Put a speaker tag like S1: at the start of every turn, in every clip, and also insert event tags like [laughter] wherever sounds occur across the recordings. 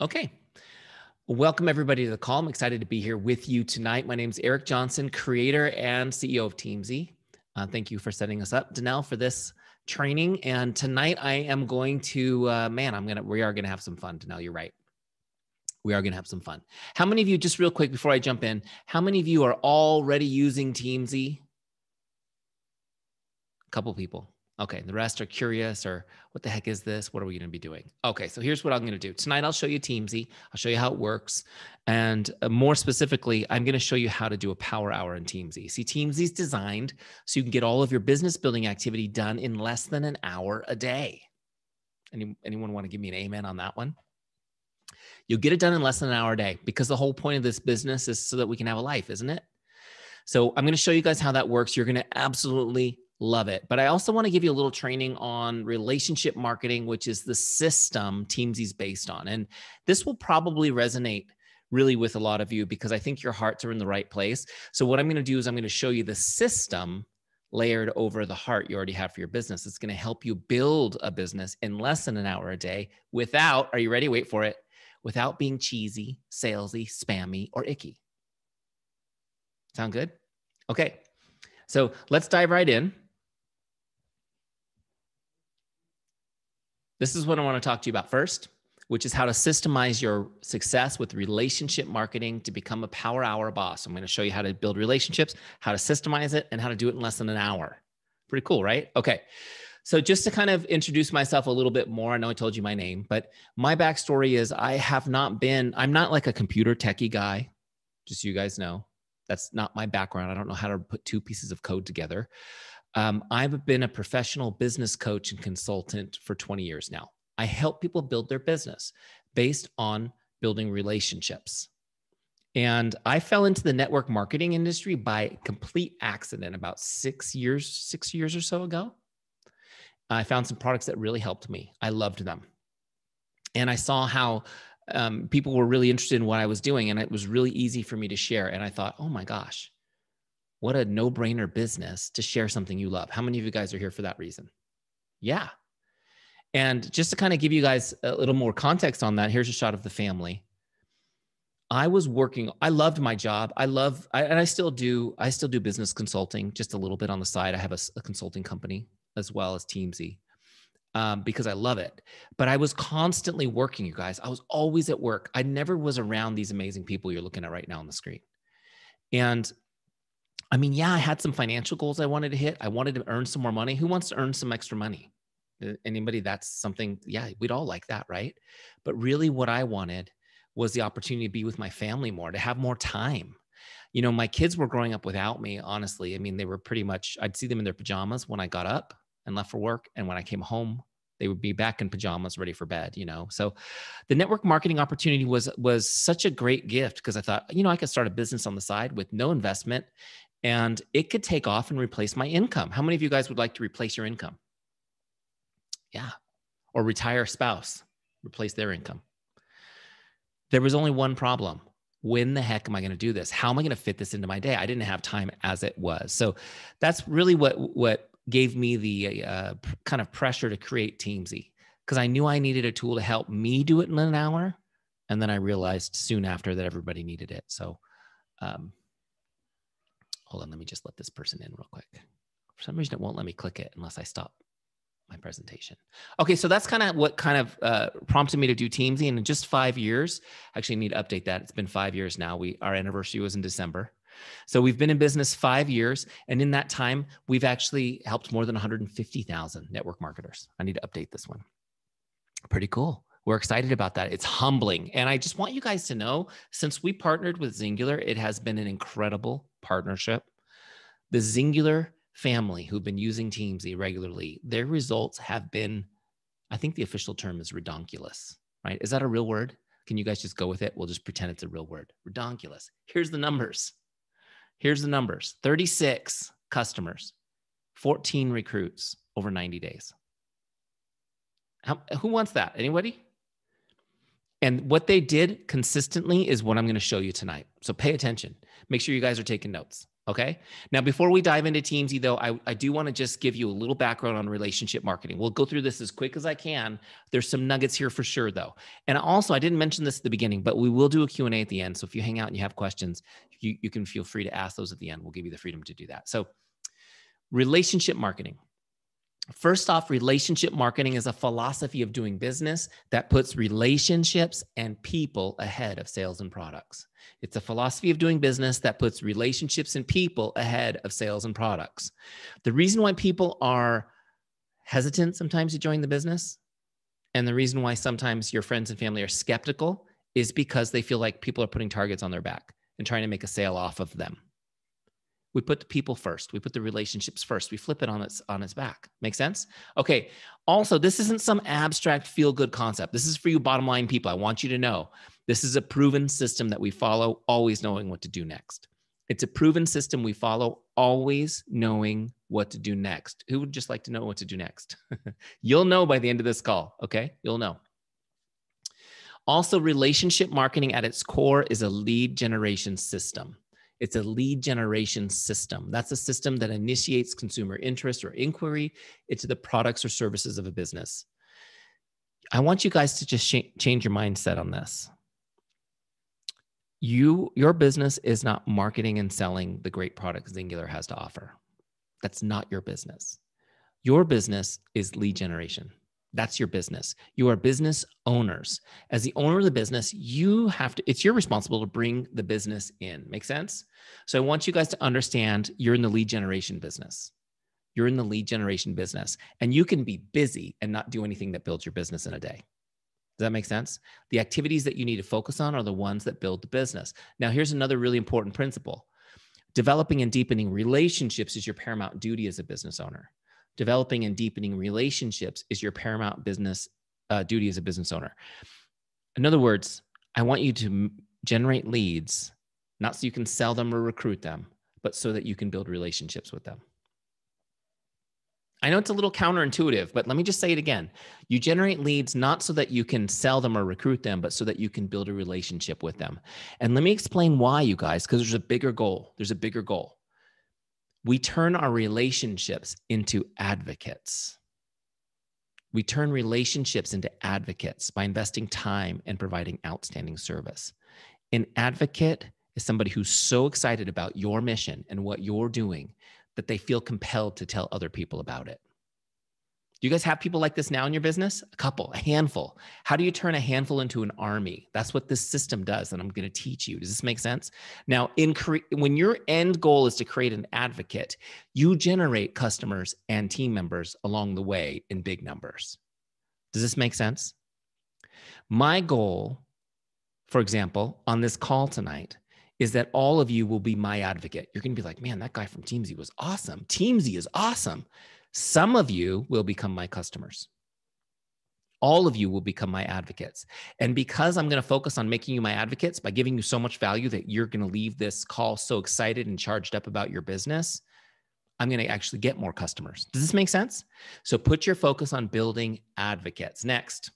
S1: Okay. Welcome, everybody, to the call. I'm excited to be here with you tonight. My name is Eric Johnson, creator and CEO of Teamzy. Uh, thank you for setting us up, Danelle, for this training. And tonight I am going to, uh, man, I'm to, we are going to have some fun, Danelle. You're right. We are going to have some fun. How many of you, just real quick before I jump in, how many of you are already using Teamzy? A couple people. Okay, the rest are curious or what the heck is this? What are we going to be doing? Okay, so here's what I'm going to do. Tonight I'll show you Teamzy. I'll show you how it works. And uh, more specifically, I'm going to show you how to do a power hour in Teamzy. See, Teamzy is designed so you can get all of your business building activity done in less than an hour a day. Any, anyone want to give me an amen on that one? You'll get it done in less than an hour a day because the whole point of this business is so that we can have a life, isn't it? So I'm going to show you guys how that works. You're going to absolutely Love it. But I also want to give you a little training on relationship marketing, which is the system Teamzy's based on. And this will probably resonate really with a lot of you because I think your hearts are in the right place. So, what I'm going to do is I'm going to show you the system layered over the heart you already have for your business. It's going to help you build a business in less than an hour a day without, are you ready? Wait for it, without being cheesy, salesy, spammy, or icky. Sound good? Okay. So let's dive right in. This is what I want to talk to you about first, which is how to systemize your success with relationship marketing to become a power hour boss. I'm going to show you how to build relationships, how to systemize it, and how to do it in less than an hour. Pretty cool, right? Okay. So, just to kind of introduce myself a little bit more, I know I told you my name, but my backstory is I have not been, I'm not like a computer techie guy, just so you guys know. That's not my background. I don't know how to put two pieces of code together. Um, I've been a professional business coach and consultant for 20 years now. I help people build their business based on building relationships. And I fell into the network marketing industry by complete accident about six years, six years or so ago. I found some products that really helped me. I loved them. And I saw how um, people were really interested in what I was doing, and it was really easy for me to share. And I thought, oh my gosh, what a no brainer business to share something you love. How many of you guys are here for that reason? Yeah. And just to kind of give you guys a little more context on that, here's a shot of the family. I was working, I loved my job. I love, I, and I still do, I still do business consulting just a little bit on the side. I have a, a consulting company as well as Teamzy um, because I love it. But I was constantly working, you guys. I was always at work. I never was around these amazing people you're looking at right now on the screen. And I mean, yeah, I had some financial goals I wanted to hit. I wanted to earn some more money. Who wants to earn some extra money? Uh, anybody that's something, yeah, we'd all like that, right? But really, what I wanted was the opportunity to be with my family more, to have more time. You know, my kids were growing up without me, honestly. I mean, they were pretty much, I'd see them in their pajamas when I got up and left for work. And when I came home, they would be back in pajamas ready for bed you know so the network marketing opportunity was was such a great gift because i thought you know i could start a business on the side with no investment and it could take off and replace my income. How many of you guys would like to replace your income? Yeah. Or retire spouse, replace their income. There was only one problem. When the heck am I going to do this? How am I going to fit this into my day? I didn't have time as it was. So that's really what what gave me the uh, kind of pressure to create Teamzy because I knew I needed a tool to help me do it in an hour, and then I realized soon after that everybody needed it. So um, hold on, let me just let this person in real quick. For some reason, it won't let me click it unless I stop my presentation. Okay, so that's kind of what kind of uh, prompted me to do Teamzy. And in just five years, actually need to update that. It's been five years now. We our anniversary was in December. So we've been in business five years, and in that time, we've actually helped more than 150,000 network marketers. I need to update this one. Pretty cool. We're excited about that. It's humbling. And I just want you guys to know since we partnered with Xyngular, it has been an incredible partnership. The Xyngular family who've been using Teamzy regularly, their results have been, I think the official term is redonkulous, right? Is that a real word? Can you guys just go with it? We'll just pretend it's a real word. Redonkulous. Here's the numbers. Here's the numbers 36 customers, 14 recruits over 90 days. How, who wants that? Anybody? And what they did consistently is what I'm going to show you tonight. So pay attention. Make sure you guys are taking notes. Okay. Now, before we dive into Teamzy, though, I, I do want to just give you a little background on relationship marketing. We'll go through this as quick as I can. There's some nuggets here for sure, though. And also, I didn't mention this at the beginning, but we will do a Q&A at the end. So if you hang out and you have questions, you, you can feel free to ask those at the end. We'll give you the freedom to do that. So relationship marketing. First off, relationship marketing is a philosophy of doing business that puts relationships and people ahead of sales and products. It's a philosophy of doing business that puts relationships and people ahead of sales and products. The reason why people are hesitant sometimes to join the business, and the reason why sometimes your friends and family are skeptical is because they feel like people are putting targets on their back and trying to make a sale off of them we put the people first. We put the relationships first. We flip it on its on its back. Make sense? Okay. Also this isn't some abstract feel good concept. This is for you bottom line people. I want you to know this is a proven system that we follow always knowing what to do next. It's a proven system we follow always knowing what to do next. Who would just like to know what to do next? [laughs] You'll know by the end of this call okay? You'll know. Also relationship marketing at its core is a lead generation system it's a lead generation system. That's a system that initiates consumer interest or inquiry into the products or services of a business. I want you guys to just sh- change your mindset on this. You, your business is not marketing and selling the great products Xyngular has to offer. That's not your business. Your business is lead generation. That's your business. You are business owners. As the owner of the business, you have to, it's your responsible to bring the business in. Make sense? So I want you guys to understand you're in the lead generation business. You're in the lead generation business, and you can be busy and not do anything that builds your business in a day. Does that make sense? The activities that you need to focus on are the ones that build the business. Now, here's another really important principle developing and deepening relationships is your paramount duty as a business owner developing and deepening relationships is your paramount business uh, duty as a business owner. In other words, I want you to generate leads, not so you can sell them or recruit them, but so that you can build relationships with them. I know it's a little counterintuitive, but let me just say it again. You generate leads not so that you can sell them or recruit them, but so that you can build a relationship with them. And let me explain why, you guys, because there's a bigger goal. There's a bigger goal we turn our relationships into advocates. We turn relationships into advocates by investing time and providing outstanding service. An advocate is somebody who's so excited about your mission and what you're doing that they feel compelled to tell other people about it. Do you guys have people like this now in your business? A couple, a handful. How do you turn a handful into an army? That's what this system does, and I'm going to teach you. Does this make sense? Now, in cre- when your end goal is to create an advocate, you generate customers and team members along the way in big numbers. Does this make sense? My goal, for example, on this call tonight, is that all of you will be my advocate. You're going to be like, man, that guy from Teamzy was awesome. Teamzy is awesome. Some of you will become my customers. All of you will become my advocates. And because I'm going to focus on making you my advocates by giving you so much value that you're going to leave this call so excited and charged up about your business, I'm going to actually get more customers. Does this make sense? So put your focus on building advocates. Next,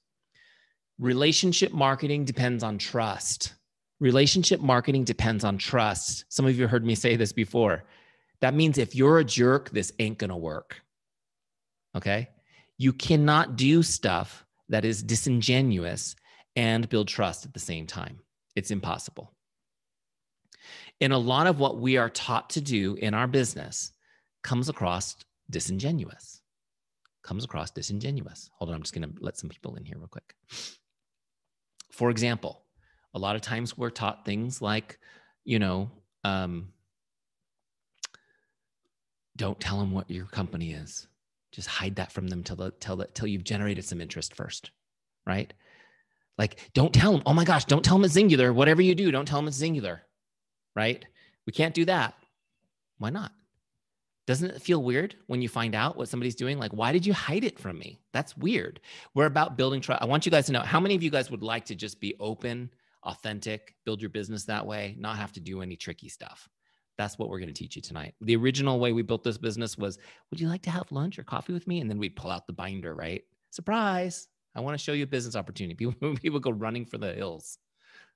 S1: relationship marketing depends on trust. Relationship marketing depends on trust. Some of you heard me say this before. That means if you're a jerk, this ain't going to work. Okay. You cannot do stuff that is disingenuous and build trust at the same time. It's impossible. And a lot of what we are taught to do in our business comes across disingenuous. Comes across disingenuous. Hold on, I'm just going to let some people in here real quick. For example, a lot of times we're taught things like, you know, um, don't tell them what your company is just hide that from them till the till the till you've generated some interest first right? Like don't tell them oh my gosh don't tell them it's Xyngular. whatever you do don't tell them it's Xyngular, right? We can't do that. Why not? Doesn't it feel weird when you find out what somebody's doing? Like why did you hide it from me? That's weird. We're about building trust i want you guys to know how many of you guys would like to just be open authentic build your business that way not have to do any tricky stuff that's what we're going to teach you tonight. The original way we built this business was Would you like to have lunch or coffee with me? And then we'd pull out the binder, right? Surprise. I want to show you a business opportunity. [laughs] People, people go running for the hills.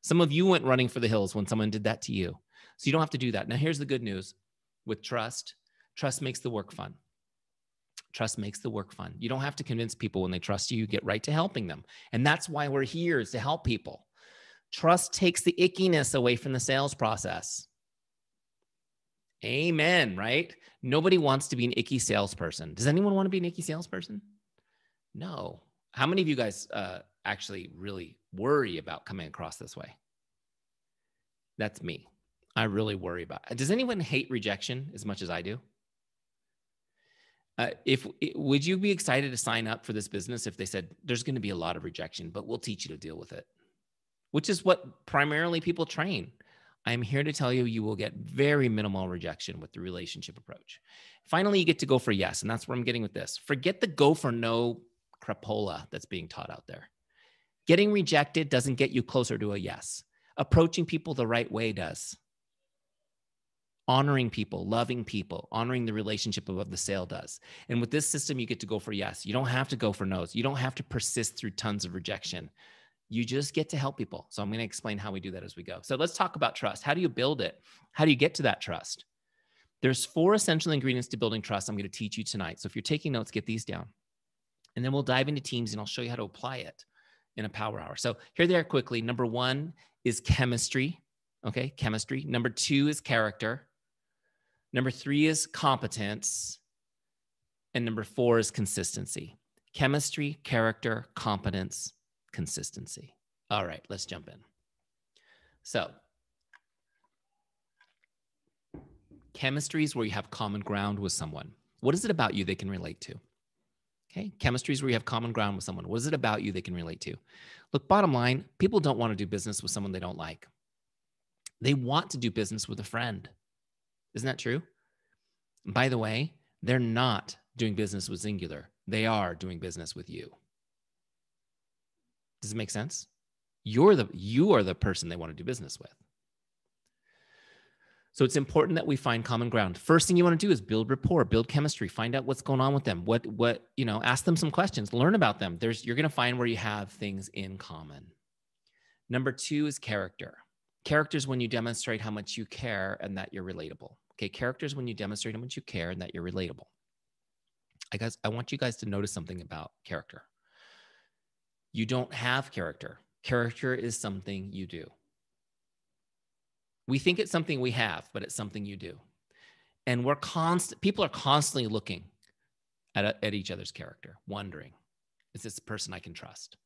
S1: Some of you went running for the hills when someone did that to you. So you don't have to do that. Now, here's the good news with trust. Trust makes the work fun. Trust makes the work fun. You don't have to convince people when they trust you, you get right to helping them. And that's why we're here is to help people. Trust takes the ickiness away from the sales process. Amen, right? Nobody wants to be an icky salesperson. Does anyone want to be an icky salesperson? No. How many of you guys uh, actually really worry about coming across this way? That's me. I really worry about. It. Does anyone hate rejection as much as I do? Uh, if would you be excited to sign up for this business if they said there's going to be a lot of rejection, but we'll teach you to deal with it, which is what primarily people train. I'm here to tell you you will get very minimal rejection with the relationship approach. Finally, you get to go for yes, and that's where I'm getting with this. Forget the go for no crapola that's being taught out there. Getting rejected doesn't get you closer to a yes. Approaching people the right way does honoring people, loving people, honoring the relationship above the sale does. And with this system, you get to go for yes. You don't have to go for no's. You don't have to persist through tons of rejection. You just get to help people. So I'm going to explain how we do that as we go. So let's talk about trust. How do you build it? How do you get to that trust? There's four essential ingredients to building trust. I'm going to teach you tonight. So if you're taking notes, get these down. And then we'll dive into Teamzy and I'll show you how to apply it in a power hour. So here they are quickly. Number one is chemistry. Okay, chemistry. Number two is character. Number three is competence. And number four is consistency. Chemistry, character, competence, consistency. All right, let's jump in. So, chemistry is where you have common ground with someone. What is it about you they can relate to? Okay, chemistry is where you have common ground with someone. What is it about you they can relate to? Look, bottom line, people don't want to do business with someone they don't like. They want to do business with a friend. Isn't that true? by the way, they're not doing business with Xyngular. They are doing business with you. Does it make sense? You're the you are the person they want to do business with. So it's important that we find common ground. First thing you want to do is build rapport, build chemistry, find out what's going on with them. What what, you know, ask them some questions, learn about them. There's you're going to find where you have things in common. Number 2 is character. Character is when you demonstrate how much you care and that you're relatable. Okay, character is when you demonstrate how much you care and that you're relatable. I guess I want you guys to notice something about character. You don't have character. Character is something you do. We think it's something we have, but it's something you do. And we're constant people are constantly looking at, at each other's character, wondering, is this a person I can trust?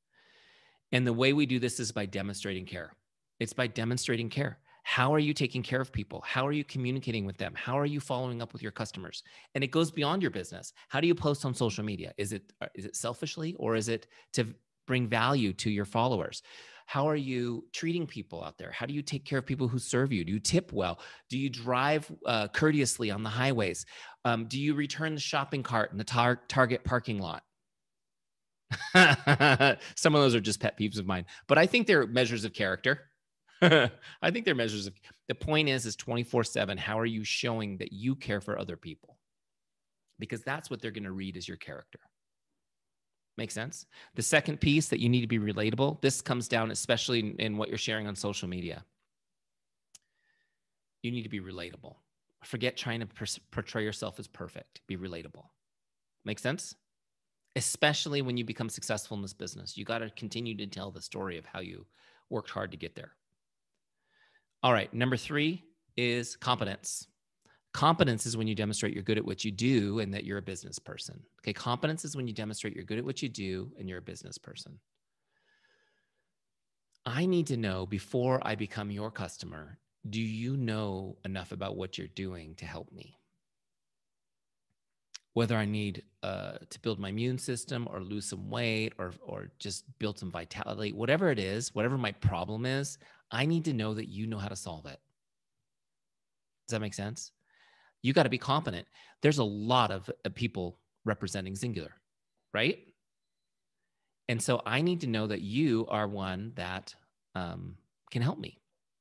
S1: And the way we do this is by demonstrating care. It's by demonstrating care. How are you taking care of people? How are you communicating with them? How are you following up with your customers? And it goes beyond your business. How do you post on social media? Is it is it selfishly or is it to bring value to your followers? How are you treating people out there? How do you take care of people who serve you? Do you tip well? Do you drive uh, courteously on the highways? Um, do you return the shopping cart in the tar- Target parking lot? [laughs] Some of those are just pet peeves of mine, but I think they're measures of character. [laughs] I think they're measures of the point is is 24/7 how are you showing that you care for other people? Because that's what they're going to read as your character. Make sense? The second piece that you need to be relatable, this comes down especially in, in what you're sharing on social media. You need to be relatable. Forget trying to per- portray yourself as perfect. Be relatable. Make sense? Especially when you become successful in this business, you got to continue to tell the story of how you worked hard to get there. All right. Number three is competence. Competence is when you demonstrate you're good at what you do and that you're a business person. Okay. Competence is when you demonstrate you're good at what you do and you're a business person. I need to know before I become your customer do you know enough about what you're doing to help me? Whether I need uh, to build my immune system or lose some weight or, or just build some vitality, whatever it is, whatever my problem is, I need to know that you know how to solve it. Does that make sense? You got to be competent. There's a lot of uh, people representing Xyngular, right? And so I need to know that you are one that um, can help me.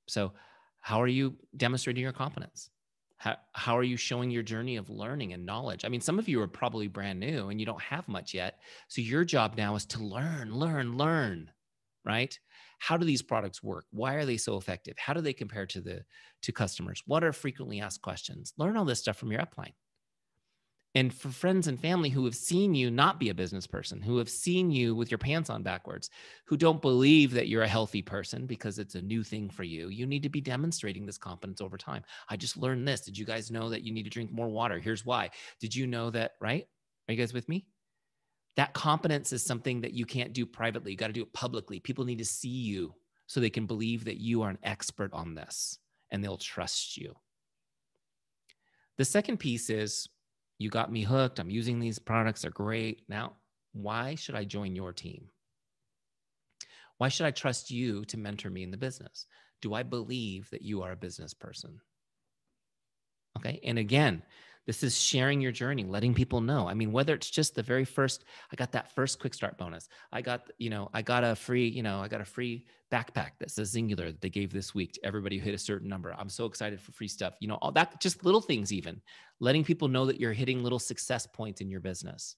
S1: So, how are you demonstrating your competence? How, how are you showing your journey of learning and knowledge? I mean, some of you are probably brand new and you don't have much yet. So, your job now is to learn, learn, learn, right? How do these products work? Why are they so effective? How do they compare to the to customers? What are frequently asked questions? Learn all this stuff from your upline. And for friends and family who have seen you not be a business person, who have seen you with your pants on backwards, who don't believe that you're a healthy person because it's a new thing for you, you need to be demonstrating this competence over time. I just learned this. Did you guys know that you need to drink more water? Here's why. Did you know that, right? Are you guys with me? That competence is something that you can't do privately. You got to do it publicly. People need to see you so they can believe that you are an expert on this and they'll trust you. The second piece is you got me hooked. I'm using these products, they're great. Now, why should I join your team? Why should I trust you to mentor me in the business? Do I believe that you are a business person? Okay. And again, this is sharing your journey, letting people know. I mean, whether it's just the very first, I got that first quick start bonus. I got, you know, I got a free, you know, I got a free backpack that says Xyngular that they gave this week to everybody who hit a certain number. I'm so excited for free stuff. You know, all that, just little things, even letting people know that you're hitting little success points in your business.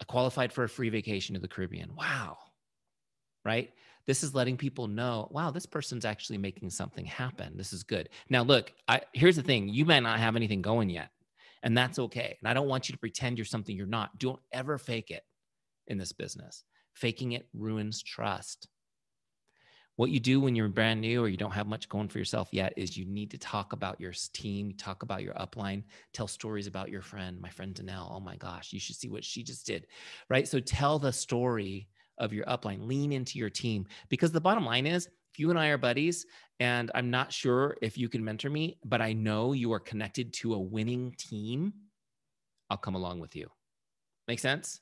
S1: I qualified for a free vacation to the Caribbean. Wow. Right this is letting people know wow this person's actually making something happen this is good now look I, here's the thing you may not have anything going yet and that's okay and i don't want you to pretend you're something you're not don't ever fake it in this business faking it ruins trust what you do when you're brand new or you don't have much going for yourself yet is you need to talk about your team, talk about your upline, tell stories about your friend, my friend Danelle. Oh my gosh, you should see what she just did. Right. So tell the story of your upline. Lean into your team because the bottom line is if you and I are buddies and I'm not sure if you can mentor me, but I know you are connected to a winning team, I'll come along with you. Make sense?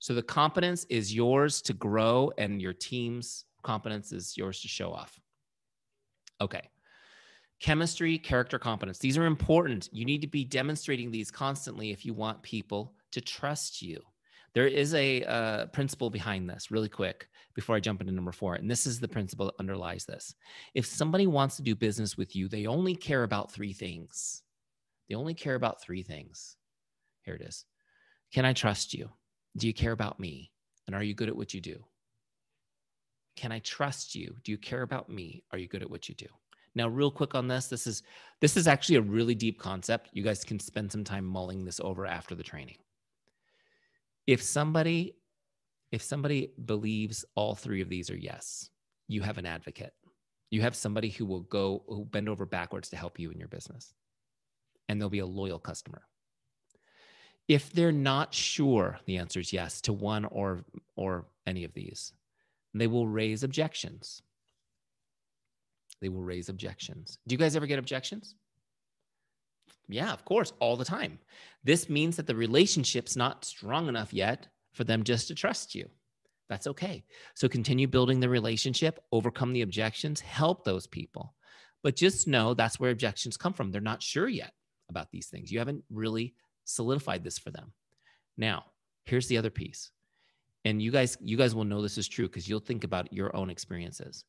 S1: So the competence is yours to grow and your team's competence is yours to show off. Okay. Chemistry, character competence. These are important. You need to be demonstrating these constantly if you want people to trust you. There is a uh, principle behind this, really quick, before I jump into number four. And this is the principle that underlies this. If somebody wants to do business with you, they only care about three things. They only care about three things. Here it is Can I trust you? Do you care about me? And are you good at what you do? Can I trust you? Do you care about me? Are you good at what you do? Now, real quick on this, this is this is actually a really deep concept. You guys can spend some time mulling this over after the training if somebody if somebody believes all three of these are yes you have an advocate. You have somebody who will go who bend over backwards to help you in your business. And they'll be a loyal customer. If they're not sure the answer is yes to one or or any of these they will raise objections. They will raise objections. Do you guys ever get objections yeah, of course, all the time. This means that the relationship's not strong enough yet for them just to trust you. That's okay. So continue building the relationship, overcome the objections, help those people. But just know that's where objections come from. They're not sure yet about these things. You haven't really solidified this for them. Now, here's the other piece. And you guys you guys will know this is true because you'll think about your own experiences.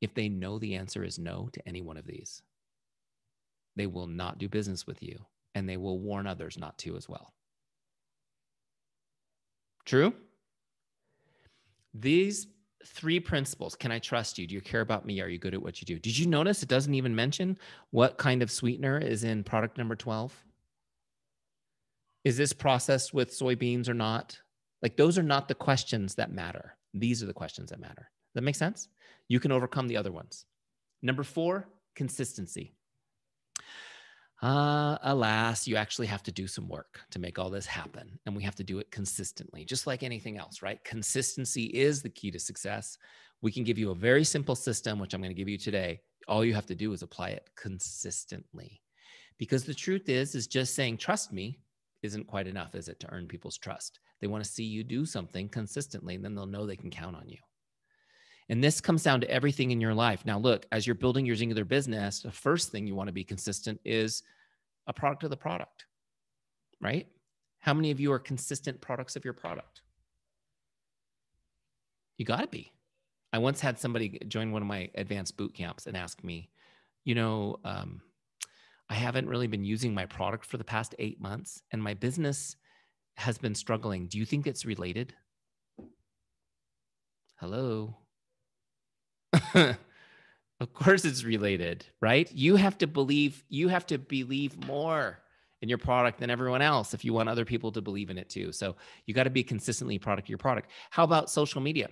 S1: If they know the answer is no to any one of these, they will not do business with you and they will warn others not to as well. True? These three principles can I trust you? Do you care about me? Are you good at what you do? Did you notice it doesn't even mention what kind of sweetener is in product number 12? Is this processed with soybeans or not? Like, those are not the questions that matter. These are the questions that matter. That makes sense? You can overcome the other ones. Number four, consistency. Uh, alas, you actually have to do some work to make all this happen. And we have to do it consistently, just like anything else, right? Consistency is the key to success. We can give you a very simple system, which I'm going to give you today. All you have to do is apply it consistently. Because the truth is, is just saying, trust me, isn't quite enough, is it, to earn people's trust? They want to see you do something consistently, and then they'll know they can count on you. And this comes down to everything in your life. Now, look, as you're building your Xyngular business, the first thing you want to be consistent is a product of the product, right? How many of you are consistent products of your product? You got to be. I once had somebody join one of my advanced boot camps and ask me, you know, um, I haven't really been using my product for the past eight months and my business has been struggling. Do you think it's related? Hello? [laughs] of course it's related, right? You have to believe, you have to believe more in your product than everyone else if you want other people to believe in it too. So you got to be consistently product your product. How about social media?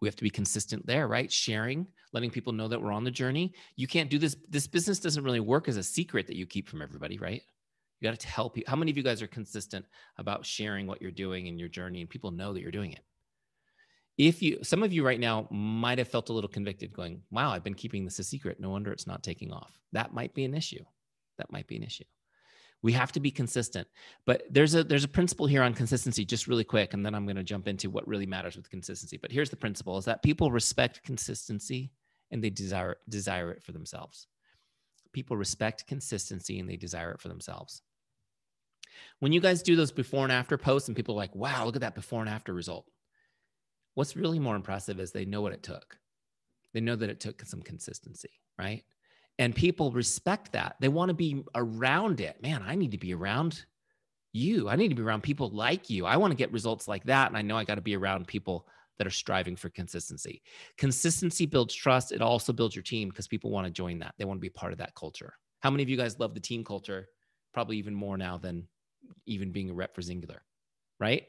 S1: We have to be consistent there, right? Sharing, letting people know that we're on the journey. You can't do this. This business doesn't really work as a secret that you keep from everybody, right? You got to tell people. How many of you guys are consistent about sharing what you're doing in your journey and people know that you're doing it? If you some of you right now might have felt a little convicted going wow i've been keeping this a secret. No wonder it's not taking off. That might be an issue. That might be an issue. We have to be consistent. But there's a there's a principle here on consistency just really quick and then i'm going to jump into what really matters with consistency. But here's the principle is that people respect consistency and they desire desire it for themselves. People respect consistency and they desire it for themselves. When you guys do those before and after posts and people are like wow look at that before and after result What's really more impressive is they know what it took. They know that it took some consistency, right? And people respect that. They want to be around it. Man, I need to be around you. I need to be around people like you. I want to get results like that. And I know I got to be around people that are striving for consistency. Consistency builds trust. It also builds your team because people want to join that. They want to be part of that culture. How many of you guys love the team culture? Probably even more now than even being a rep for Xyngular, right?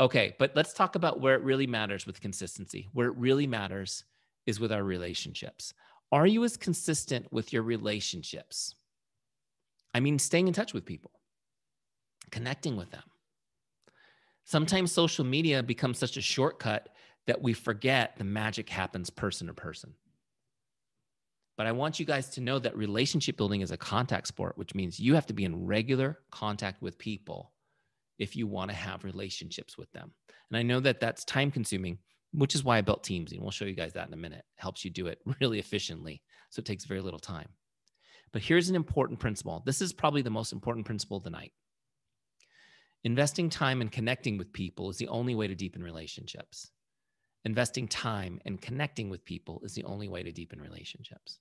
S1: Okay, but let's talk about where it really matters with consistency. Where it really matters is with our relationships. Are you as consistent with your relationships? I mean, staying in touch with people, connecting with them. Sometimes social media becomes such a shortcut that we forget the magic happens person to person. But I want you guys to know that relationship building is a contact sport, which means you have to be in regular contact with people if you want to have relationships with them. And I know that that's time consuming, which is why I built Teamzy. And we'll show you guys that in a minute. It helps you do it [laughs] really efficiently. So it takes very little time. But here's an important principle. This is probably the most important principle of the night. Investing time and connecting with people is the only way to deepen relationships. Investing time and connecting with people is the only way to deepen relationships.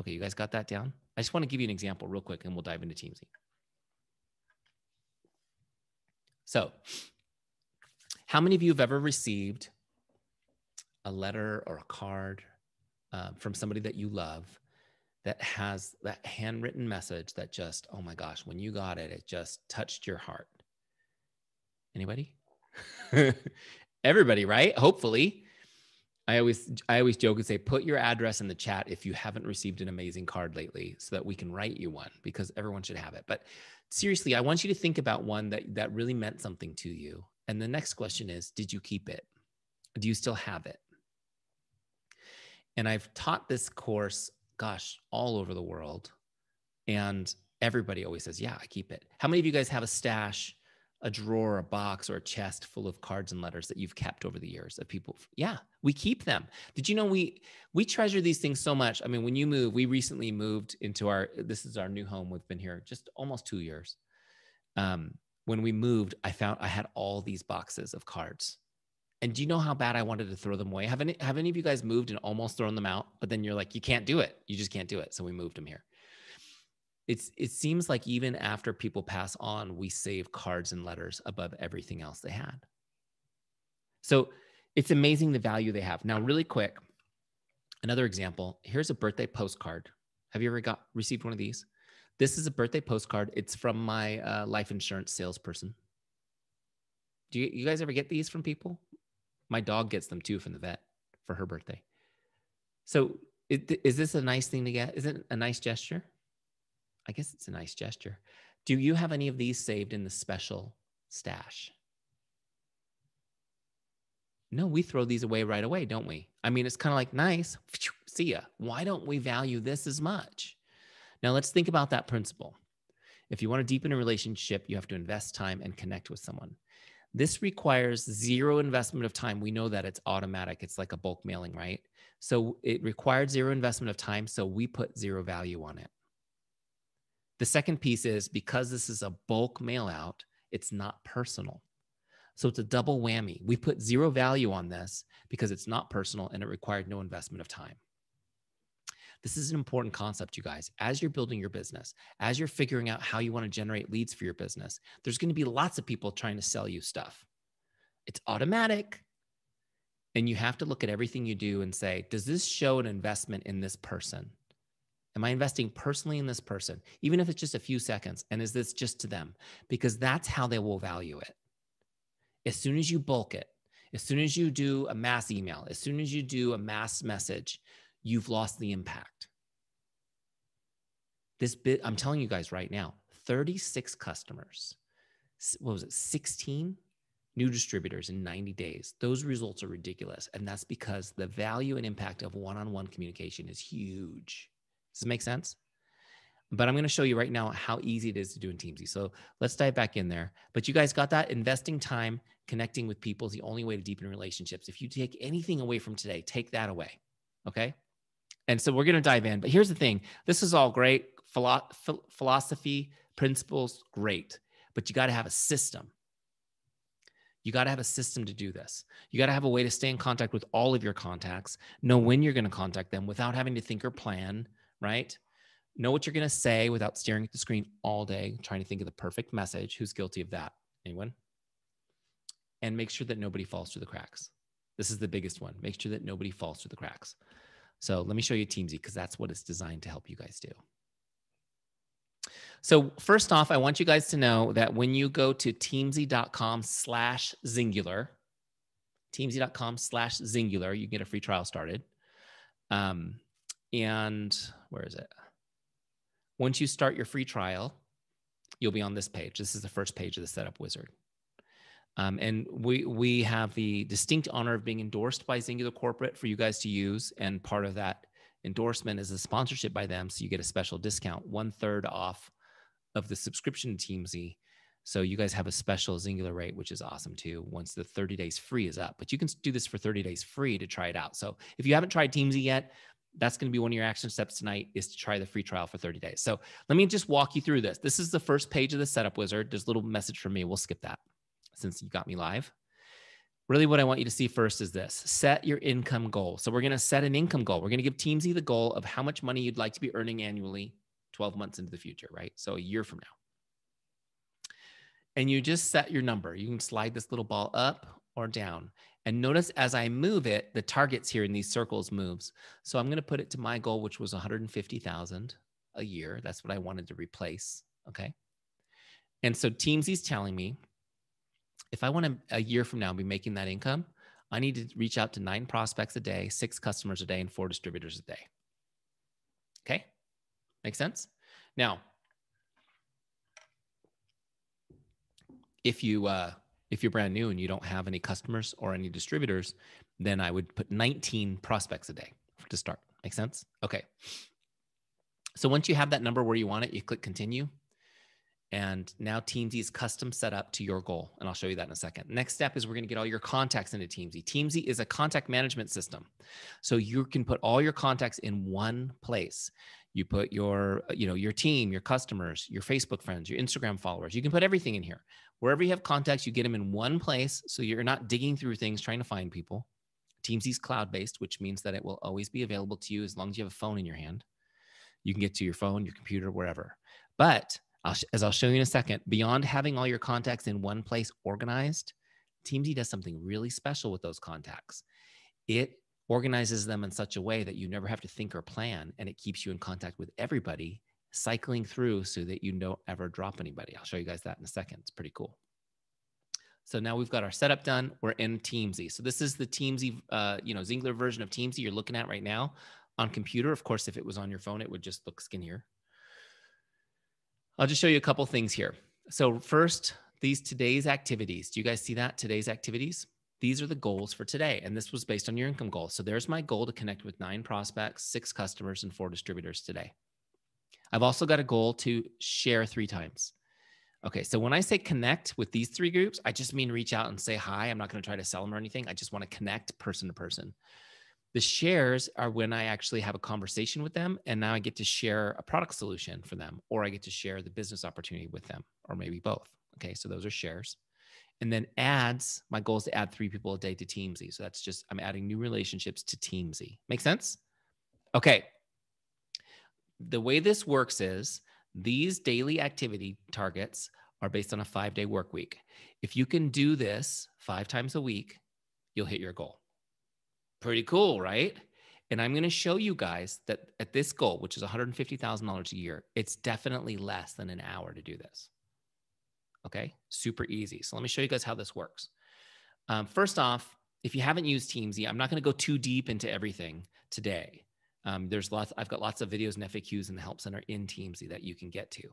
S1: Okay, you guys got that down? I just want to give you an example real quick and we'll dive into Teamzy. So, how many of you have ever received a letter or a card uh, from somebody that you love that has that handwritten message that just, oh my gosh, when you got it, it just touched your heart? Anybody? [laughs] Everybody, right? Hopefully. I always I always joke and say put your address in the chat if you haven't received an amazing card lately so that we can write you one because everyone should have it. But seriously, I want you to think about one that that really meant something to you. And the next question is, did you keep it? Do you still have it? And I've taught this course, gosh, all over the world. And everybody always says, yeah, I keep it. How many of you guys have a stash, a drawer, a box, or a chest full of cards and letters that you've kept over the years of people? Yeah, we keep them. Did you know we we treasure these things so much? I mean, when you move, we recently moved into our this is our new home. We've been here just almost two years. Um, when we moved, I found I had all these boxes of cards. And do you know how bad I wanted to throw them away? Have any have any of you guys moved and almost thrown them out? But then you're like, you can't do it. You just can't do it. So we moved them here. It's it seems like even after people pass on, we save cards and letters above everything else they had. So it's amazing the value they have. Now, really quick, another example. Here's a birthday postcard. Have you ever got received one of these? This is a birthday postcard. It's from my uh, life insurance salesperson. Do you, you guys ever get these from people? My dog gets them too from the vet for her birthday. So, is this a nice thing to get? Is it a nice gesture? I guess it's a nice gesture. Do you have any of these saved in the special stash? No, we throw these away right away, don't we? I mean, it's kind of like nice, see ya. Why don't we value this as much? Now, let's think about that principle. If you want to deepen a relationship, you have to invest time and connect with someone. This requires zero investment of time. We know that it's automatic, it's like a bulk mailing, right? So it required zero investment of time. So we put zero value on it. The second piece is because this is a bulk mail out, it's not personal. So it's a double whammy. We put zero value on this because it's not personal and it required no investment of time. This is an important concept, you guys. As you're building your business, as you're figuring out how you want to generate leads for your business, there's going to be lots of people trying to sell you stuff. It's automatic. And you have to look at everything you do and say, does this show an investment in this person? Am I investing personally in this person, even if it's just a few seconds? And is this just to them? Because that's how they will value it. As soon as you bulk it, as soon as you do a mass email, as soon as you do a mass message, you've lost the impact. This bit, I'm telling you guys right now, 36 customers. What was it? 16 new distributors in 90 days. Those results are ridiculous. And that's because the value and impact of one on one communication is huge. Does it make sense? But I'm going to show you right now how easy it is to do in Teamzy. So let's dive back in there. But you guys got that? Investing time, connecting with people is the only way to deepen relationships. If you take anything away from today, take that away. Okay. And so we're going to dive in. But here's the thing this is all great. Philo- philosophy, principles, great. But you got to have a system. You got to have a system to do this. You got to have a way to stay in contact with all of your contacts, know when you're going to contact them without having to think or plan, right? Know what you're going to say without staring at the screen all day, trying to think of the perfect message. Who's guilty of that? Anyone? And make sure that nobody falls through the cracks. This is the biggest one. Make sure that nobody falls through the cracks. So let me show you Teamzy because that's what it's designed to help you guys do. So first off, I want you guys to know that when you go to teamzy.com slash Xyngular, teamzy.com slash Xyngular, you get a free trial started. Um, and where is it? Once you start your free trial, you'll be on this page. This is the first page of the setup wizard. Um, and we we have the distinct honor of being endorsed by Xyngular Corporate for you guys to use, and part of that endorsement is a sponsorship by them, so you get a special discount, one third off of the subscription Teamzy. So you guys have a special Xyngular rate, which is awesome too. Once the 30 days free is up, but you can do this for 30 days free to try it out. So if you haven't tried Teamzy yet, that's going to be one of your action steps tonight is to try the free trial for 30 days. So let me just walk you through this. This is the first page of the setup wizard. There's a little message from me. We'll skip that since you got me live. Really, what I want you to see first is this set your income goal. So, we're going to set an income goal. We're going to give Teamzy the goal of how much money you'd like to be earning annually 12 months into the future, right? So, a year from now. And you just set your number. You can slide this little ball up or down. And notice as I move it, the targets here in these circles moves. So I'm going to put it to my goal, which was 150,000 a year. That's what I wanted to replace. Okay. And so Teamzy's telling me if I want to a year from now be making that income, I need to reach out to nine prospects a day, six customers a day, and four distributors a day. Okay. Make sense? Now, if you uh, if you're brand new and you don't have any customers or any distributors, then I would put 19 prospects a day to start. Make sense? Okay. So once you have that number where you want it, you click continue. And now Teamzy is custom set up to your goal. And I'll show you that in a second. Next step is we're going to get all your contacts into Teamzy. Teamzy is a contact management system. So you can put all your contacts in one place. You put your, you know, your team, your customers, your Facebook friends, your Instagram followers. You can put everything in here. Wherever you have contacts, you get them in one place. So you're not digging through things trying to find people. Teamzy's cloud based, which means that it will always be available to you as long as you have a phone in your hand. You can get to your phone, your computer, wherever. But I'll, as I'll show you in a second, beyond having all your contacts in one place organized, Teamzy does something really special with those contacts. It organizes them in such a way that you never have to think or plan, and it keeps you in contact with everybody, cycling through so that you don't ever drop anybody. I'll show you guys that in a second. It's pretty cool. So now we've got our setup done. We're in Teamzy. So this is the Teamzy, uh, you know, Xyngular version of Teamzy you're looking at right now on computer. Of course, if it was on your phone, it would just look skinnier. I'll just show you a couple things here. So first, these today's activities. Do you guys see that? Today's activities. These are the goals for today. And this was based on your income goal. So there's my goal to connect with nine prospects, six customers, and four distributors today. I've also got a goal to share three times. Okay, so when I say connect with these three groups, I just mean reach out and say hi. I'm not going to try to sell them or anything. I just want to connect person to person. The shares are when I actually have a conversation with them and now I get to share a product solution for them or I get to share the business opportunity with them or maybe both. Okay, so those are shares. And then ads, my goal is to add three people a day to Teamzy. So that's just, I'm adding new relationships to Teamzy. Make sense? Okay. The way this works is these daily activity targets are based on a five day work week. If you can do this five times a week, you'll hit your goal. Pretty cool, right? And I'm going to show you guys that at this goal, which is $150,000 a year, it's definitely less than an hour to do this. Okay, super easy. So let me show you guys how this works. Um, first off, if you haven't used Teamzy, I'm not going to go too deep into everything today. Um, there's lots, I've got lots of videos and FAQs in the Help Center in Teamzy that you can get to.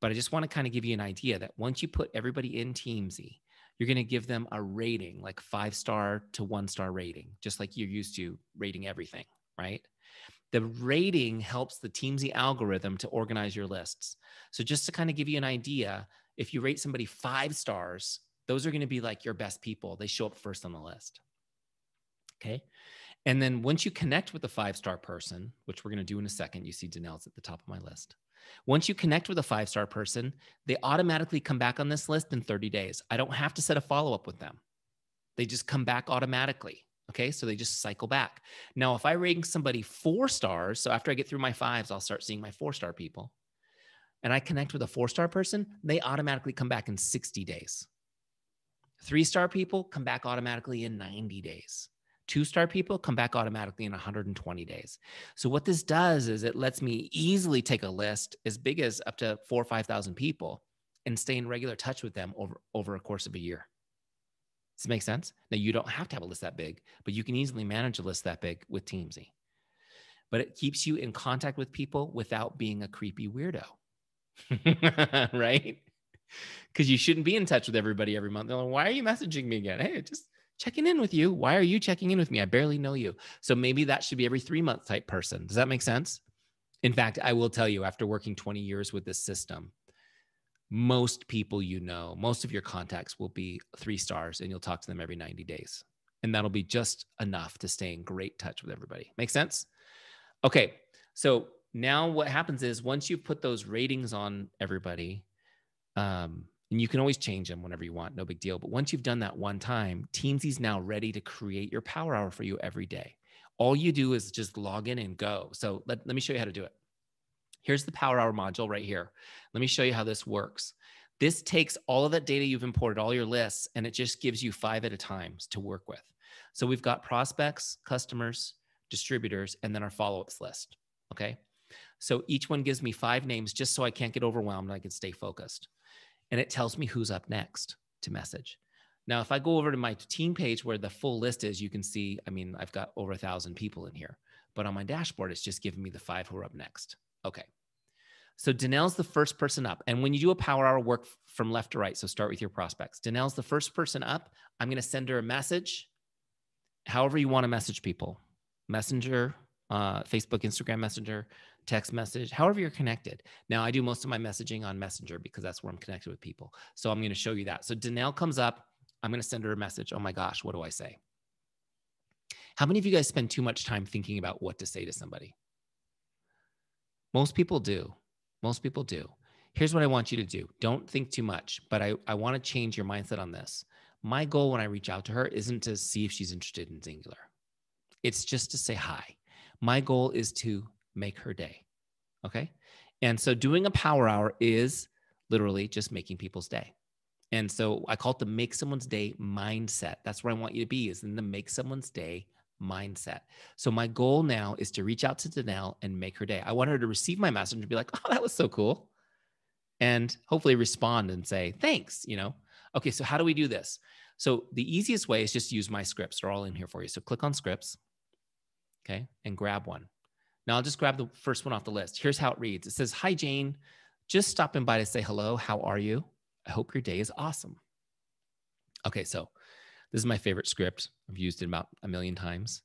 S1: But I just want to kind of give you an idea that once you put everybody in Teamzy, you're going to give them a rating, like five star to one star rating, just like you're used to rating everything, right? The rating helps the Teamzy algorithm to organize your lists. So just to kind of give you an idea, if you rate somebody five stars, those are going to be like your best people. They show up first on the list. Okay. And then once you connect with a five star person, which we're going to do in a second, you see Danelle's at the top of my list. Once you connect with a five star person, they automatically come back on this list in 30 days. I don't have to set a follow up with them, they just come back automatically. Okay, so they just cycle back. Now, if I rank somebody four stars, so after I get through my fives, I'll start seeing my four star people, and I connect with a four star person, they automatically come back in 60 days. Three star people come back automatically in 90 days. Two star people come back automatically in 120 days. So what this does is it lets me easily take a list as big as up to four or 5,000 people and stay in regular touch with them over, over a course of a year. Does it make sense? Now you don't have to have a list that big, but you can easily manage a list that big with Teamzy. But it keeps you in contact with people without being a creepy weirdo. [laughs] right? Because you shouldn't be in touch with everybody every month. They're like, why are you messaging me again? Hey, just checking in with you. Why are you checking in with me? I barely know you. So maybe that should be every three month type person. Does that make sense? In fact, I will tell you, after working 20 years with this system, most people you know, most of your contacts will be three stars and you'll talk to them every 90 days. And that'll be just enough to stay in great touch with everybody. Make sense? Okay. So now what happens is once you put those ratings on everybody, um, and you can always change them whenever you want, no big deal. But once you've done that one time, Teamzy's now ready to create your power hour for you every day. All you do is just log in and go. So let, let me show you how to do it. Here's the power hour module right here. Let me show you how this works. This takes all of that data you've imported, all your lists, and it just gives you five at a time to work with. So we've got prospects, customers, distributors, and then our follow-ups list. Okay. So each one gives me five names just so I can't get overwhelmed and I can stay focused and it tells me who's up next to message. Now, if I go over to my team page where the full list is, you can see, I mean, I've got over a thousand people in here, but on my dashboard, it's just giving me the five who are up next. Okay. So Danelle's the first person up. And when you do a power hour work from left to right, so start with your prospects. Danelle's the first person up. I'm going to send her a message, however you want to message people Messenger, uh, Facebook, Instagram Messenger, text message, however you're connected. Now, I do most of my messaging on Messenger because that's where I'm connected with people. So I'm going to show you that. So Danelle comes up. I'm going to send her a message. Oh my gosh, what do I say? How many of you guys spend too much time thinking about what to say to somebody? Most people do. Most people do. Here's what I want you to do don't think too much, but I, I want to change your mindset on this. My goal when I reach out to her isn't to see if she's interested in Xyngular, it's just to say hi. My goal is to make her day. Okay. And so doing a power hour is literally just making people's day. And so I call it the make someone's day mindset. That's where I want you to be is in the make someone's day mindset. So my goal now is to reach out to Danelle and make her day. I want her to receive my message and be like, [laughs] oh, that was so cool. And hopefully respond and say, thanks, you know. Okay, so how do we do this? So the easiest way is just use my scripts. They're all in here for you. So click on scripts, okay, and grab one. Now I'll just grab the first one off the list. Here's how it reads. It says, Hi, Jane. Just stopping by to say hello. How are you? I hope your day is awesome. Okay, so this is my favorite script. I've used it about a million times.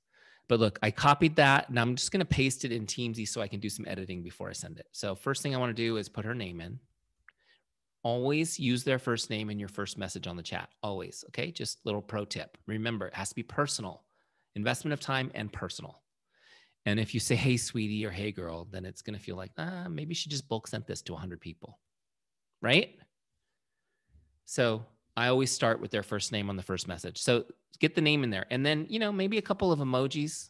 S1: But look, I copied that and I'm just going to paste it in Teamzy so I can do some editing before I send it. So first thing I want to do is put her name in. Always use their first name in your first message on the chat. Always. Okay. Just little pro tip. Remember, it has to be personal. Investment of time and personal. And if you say, hey, sweetie, or hey, girl, then it's going to feel like, ah, maybe she just bulk sent this to 100 people. Right? So I always start with their first name on the first message. So get the name in there. And then, you know, maybe a couple of emojis.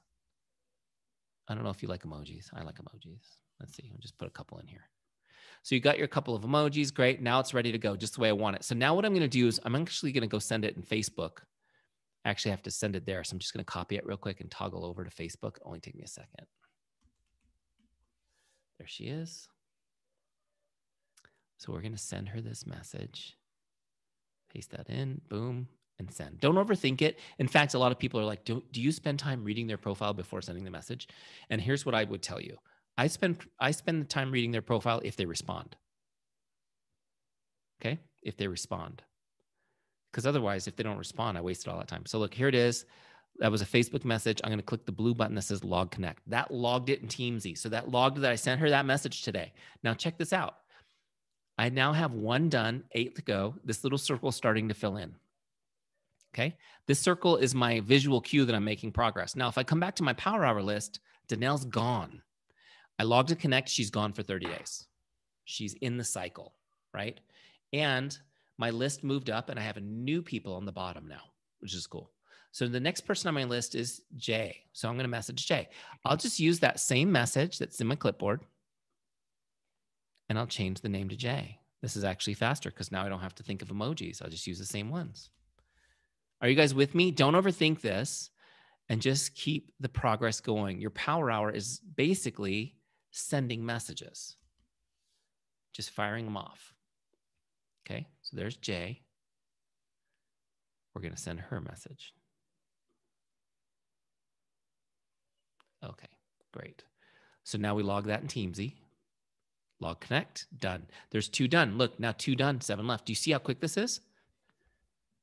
S1: I don't know if you like emojis. I like emojis. Let's see. I'll just put a couple in here. So you got your couple of emojis. Great. Now it's ready to go just the way I want it. So now what I'm going to do is I'm actually going to go send it in Facebook I actually have to send it there. So I'm just going to copy it real quick and toggle over to Facebook. Only take me a second. There she is. So we're going to send her this message. Paste that in, boom, and send. Don't overthink it. In fact, a lot of people are like, do, do you spend time reading their profile before sending the message? And here's what I would tell you. I spend I spend the time reading their profile if they respond. Okay? If they respond. Because otherwise, if they don't respond, I wasted all that time. So look, here it is. That was a Facebook message. I'm going to click the blue button that says log connect. That logged it in Teamzy. So that logged that I sent her that message today. Now check this out. I now have one done, eight to go. This little circle starting to fill in. Okay. This circle is my visual cue that I'm making progress. Now, if I come back to my power hour list, Danelle's gone. I logged to connect. She's gone for 30 days. She's in the cycle, right? And my list moved up and I have new people on the bottom now, which is cool. So the next person on my list is Jay. So I'm going to message Jay. I'll just use that same message that's in my clipboard and I'll change the name to Jay. This is actually faster because now I don't have to think of emojis. I'll just use the same ones. Are you guys with me? Don't overthink this and just keep the progress going. Your power hour is basically sending messages, just firing them off. Okay, so there's Jay. We're going to send her message. Okay, great. So now we log that in Teamzy. Log connect, done. There's two done. Look, now two done, seven left. Do you see how quick this is?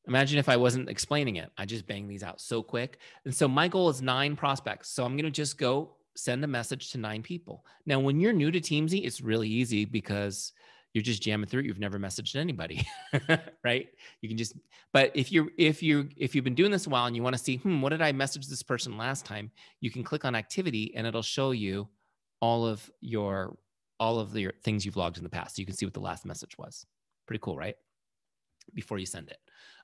S1: Imagine if I wasn't explaining it. I just bang these out so quick. And so my goal is nine prospects. So I'm going to just go send a message to nine people. Now, when you're new to Teamzy, it's really easy because you're just jamming through it. You've never messaged anybody, [laughs] right? You can just, but if you're, if you, if you've been doing this a while and you want to see, hmm, what did I message this person last time? You can click on activity and it'll show you all of your, all of the things you've logged in the past. So you can see what the last message was. Pretty cool, right? Before you send it.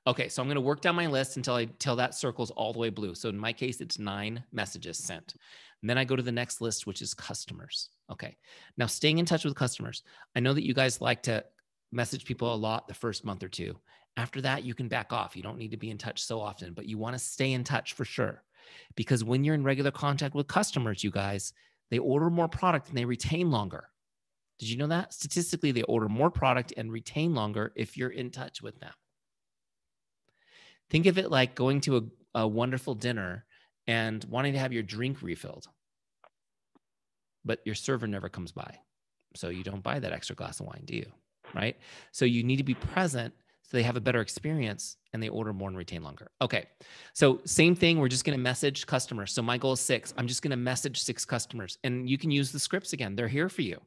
S1: Okay, so I'm going to work down my list until I till that circle's all the way blue. So in my case, it's nine messages sent. And then I go to the next list, which is customers. Okay. Now, staying in touch with customers. I know that you guys like to message people a lot the first month or two. After that, you can back off. You don't need to be in touch so often, but you want to stay in touch for sure. Because when you're in regular contact with customers, you guys, they order more product and they retain longer. Did you know that? Statistically, they order more product and retain longer if you're in touch with them. Think of it like going to a, a wonderful dinner and wanting to have your drink refilled, but your server never comes by. So you don't buy that extra glass of wine, do you? Right. So you need to be present so they have a better experience and they order more and retain longer. Okay. So same thing. We're just going to message customers. So my goal is six. I'm just going to message six customers and you can use the scripts again. They're here for you.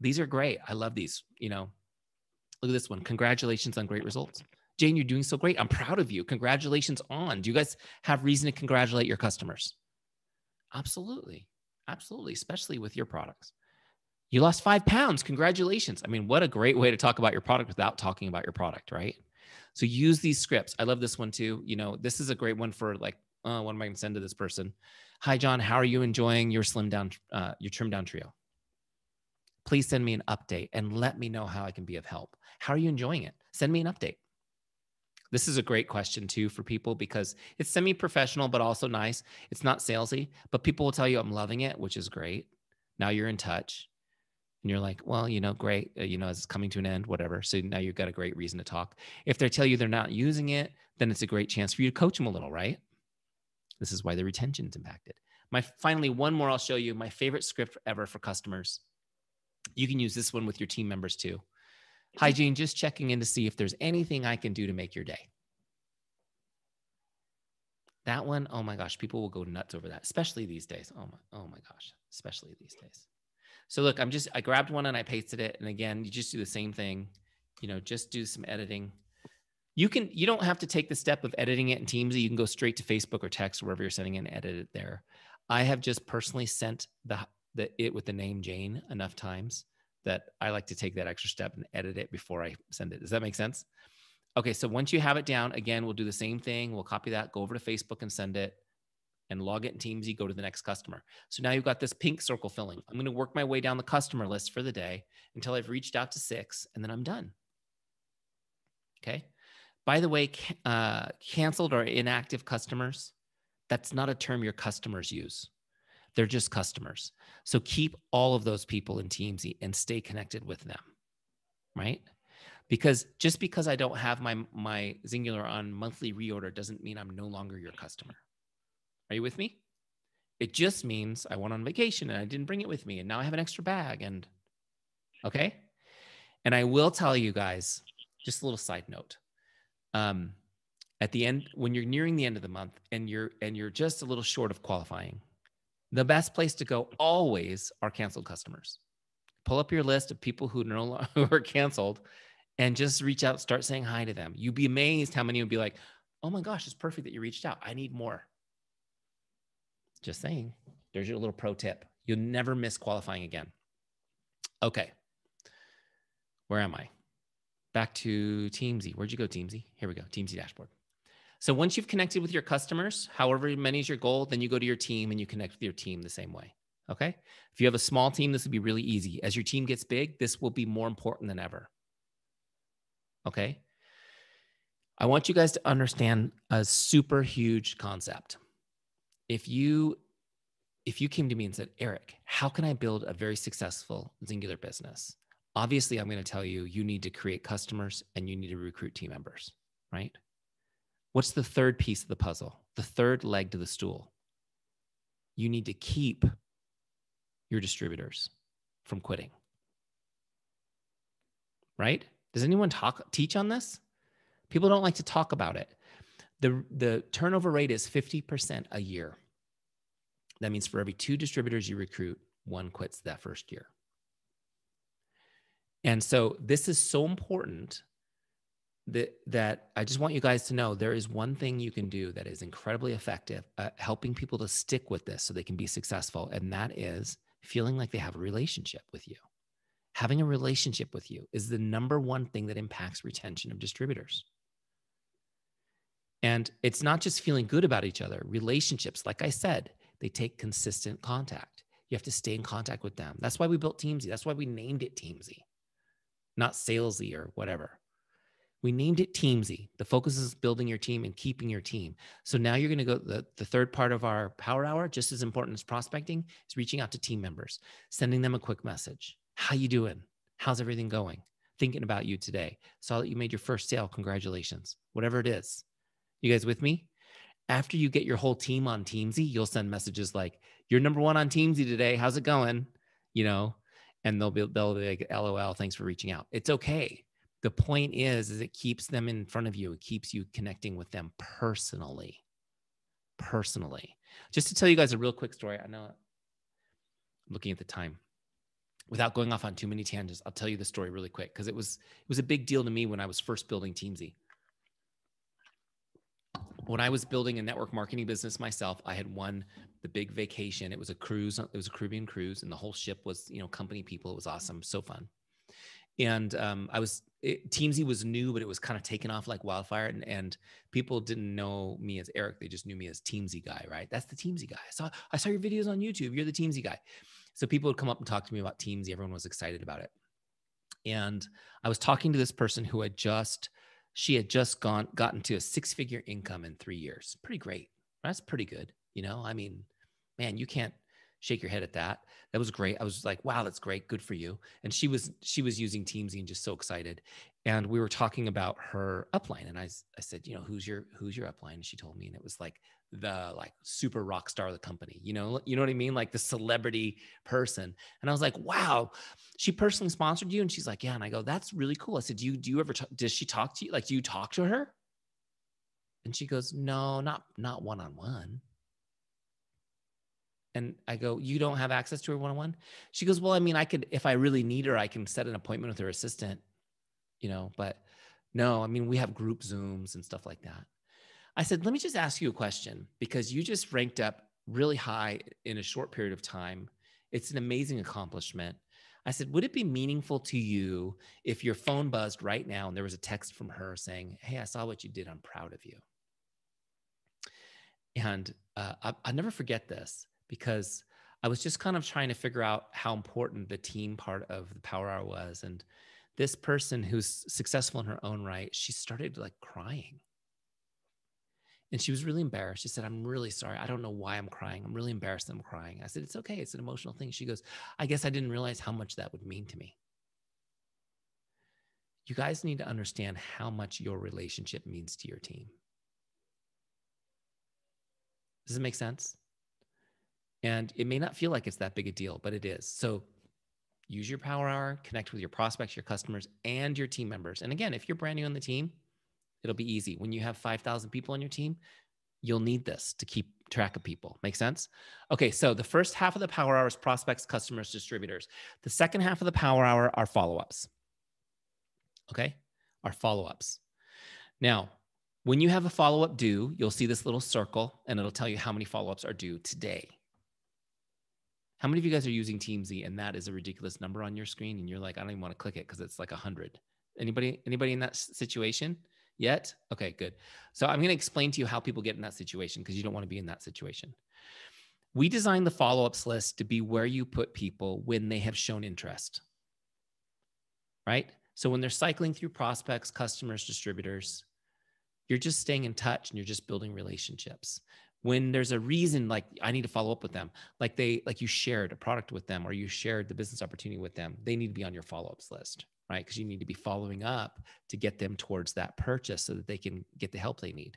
S1: These are great. I love these. You know, look at this one. Congratulations on great results. Jane, you're doing so great. I'm proud of you. Congratulations on. Do you guys have reason to congratulate your customers? Absolutely. Absolutely. Especially with your products. You lost five pounds. Congratulations. I mean, what a great way to talk about your product without talking about your product, right? So use these scripts. I love this one too. You know, this is a great one for like, uh, what am I going to send to this person? Hi, John. How are you enjoying your slim down, uh, your trim down trio? Please send me an update and let me know how I can be of help. How are you enjoying it? Send me an update. This is a great question too for people because it's semi-professional but also nice. It's not salesy, but people will tell you I'm loving it, which is great. Now you're in touch and you're like, well, you know, great, uh, you know, it's coming to an end, whatever. So now you've got a great reason to talk. If they tell you they're not using it, then it's a great chance for you to coach them a little, right? This is why the retention's impacted. My finally one more I'll show you my favorite script ever for customers. You can use this one with your team members too. Hi, just checking in to see if there's anything I can do to make your day. That one, oh my gosh, people will go nuts over that, especially these days. Oh my, oh my gosh, especially these days. So look, I'm just, I grabbed one and I pasted it. And again, you just do the same thing, you know, just do some editing. You can, you don't have to take the step of editing it in Teams. You can go straight to Facebook or text, wherever you're sending it and edit it there. I have just personally sent the, the it with the name Jane enough times that I like to take that extra step and edit it before I send it. Does that make sense? Okay, so once you have it down, again, we'll do the same thing. We'll copy that, go over to Facebook and send it and log it in Teamzy, go to the next customer. So now you've got this pink circle filling. I'm going to work my way down the customer list for the day until I've reached out to six and then I'm done. Okay. by the way, uh, canceled or inactive customers, that's not a term your customers use. They're just customers. So keep all of those people in Teamzy and stay connected with them, right? Because just because I don't have my my Xyngular on monthly reorder doesn't mean I'm no longer your customer. Are you with me? It just means I went on vacation and I didn't bring it with me, and now I have an extra bag. And okay, and I will tell you guys just a little side note. Um, at the end, when you're nearing the end of the month and you're and you're just a little short of qualifying, the best place to go always are canceled customers. Pull up your list of people who no longer [laughs] who are canceled and just reach out, start saying hi to them. You'd be amazed how many would be like, oh my gosh, it's perfect that you reached out. I need more. Just saying. There's your little pro tip. You'll never miss qualifying again. Okay. Where am I? Back to Teamzy. Where'd you go, Teamzy? Here we go, Teamzy dashboard. So once you've connected with your customers, however many is your goal, then you go to your team and you connect with your team the same way. Okay. If you have a small team, this will be really easy. As your team gets big, this will be more important than ever. Okay. I want you guys to understand a super huge concept. If you if you came to me and said, Eric, how can I build a very successful Xyngular business? Obviously, I'm going to tell you, you need to create customers and you need to recruit team members, right? What's the third piece of the puzzle? The third leg to the stool. You need to keep your distributors from quitting. Right? Does anyone talk teach on this? People don't like to talk about it. The the turnover rate is 50% a year. That means for every two distributors you recruit, one quits that first year. And so this is so important that that I just want you guys to know there is one thing you can do that is incredibly effective at helping people to stick with this so they can be successful and that is feeling like they have a relationship with you. Having a relationship with you is the number one thing that impacts retention of distributors. And it's not just feeling good about each other. Relationships, like I said, they take consistent contact. You have to stay in contact with them. That's why we built Teamzy. That's why we named it Teamzy, not Salesy or whatever. We named it Teamzy. The focus is building your team and keeping your team. So now you're going to go the, the third part of our power hour, just as important as prospecting, is reaching out to team members, sending them a quick message. How you doing? How's everything going? Thinking about you today. Saw that you made your first sale. Congratulations. Whatever it is. You guys with me? After you get your whole team on Teamzy, you'll send messages like, "You're number one on Teamzy today. How's it going?" You know, and they'll be they'll be like, "LOL, thanks for reaching out." It's okay the point is is it keeps them in front of you it keeps you connecting with them personally. Personally. Just to tell you guys a real quick story i know i'm looking at the time without going off on too many tangents i'll tell you the story really quick because it was it was a big deal to me when i was first building teamzy when i was building a network marketing business myself i had won the big vacation. It was a cruise it was a caribbean cruise and the whole ship was you know company people. It was awesome. So fun and um, I was it, Teamzy was new, but it was kind of taken off like wildfire, and, and people didn't know me as Eric; they just knew me as Teamzy guy, right? That's the Teamzy guy. I saw I saw your videos on YouTube. You're the Teamzy guy. So people would come up and talk to me about Teamzy. Everyone was excited about it, and I was talking to this person who had just she had just gone gotten to a six figure income in three years. Pretty great. That's pretty good. You know, I mean, man, you can't shake your head at that. That was great. I was like, wow, that's great. Good for you. And she was she was using Teamzy and just so excited. And we were talking about her upline. And I, I said, you know, who's your who's your upline? And she told me, and it was like the like super rock star of the company. You know, you know what I mean? Like the celebrity person. And I was like, wow, she personally sponsored you. And she's like, yeah. And I go, that's really cool. I said, do you do you ever talk, does she talk to you? Like, do you talk to her? And she goes, no, not not one on one. And I go, You don't have access to her one on one? She goes, Well, I mean, I could, if I really need her, I can set an appointment with her assistant, you know, but no, I mean, we have group Zooms and stuff like that. I said, Let me just ask you a question because you just ranked up really high in a short period of time. It's an amazing accomplishment. I said, Would it be meaningful to you if your phone buzzed right now and there was a text from her saying, Hey, I saw what you did. I'm proud of you. And uh, I, I'll never forget this because I was just kind of trying to figure out how important the team part of the Power Hour was. And this person who's successful in her own right, she started like crying. And she was really embarrassed. She said, I'm really sorry. I don't know why I'm crying. I'm really embarrassed I'm crying. I said, It's okay. It's an emotional thing. She goes, I guess I didn't realize how much that would mean to me. You guys need to understand how much your relationship means to your team. Does it make sense? And it may not feel like it's that big a deal, but it is. So use your power hour, connect with your prospects, your customers, and your team members. And again, if you're brand new on the team, it'll be easy. When you have 5,000 people on your team, you'll need this to keep track of people. Make sense? Okay, so the first half of the power hour is prospects, customers, distributors. The second half of the power hour are follow ups. Okay, are follow ups. Now, when you have a follow up due, you'll see this little circle and it'll tell you how many follow ups are due today. How many of you guys are using Teamzy and that is a ridiculous number on your screen and you're like, I don't even want to click it because it's like a hundred. Anybody, anybody in that situation yet? Okay, good. So I'm going to explain to you how people get in that situation because you don't want to be in that situation. We designed the follow-ups list to be where you put people when they have shown interest. Right? So when they're cycling through prospects, customers, distributors, you're just staying in touch and you're just building relationships when there's a reason like i need to follow up with them like they like you shared a product with them or you shared the business opportunity with them they need to be on your follow-ups list right because you need to be following up to get them towards that purchase so that they can get the help they need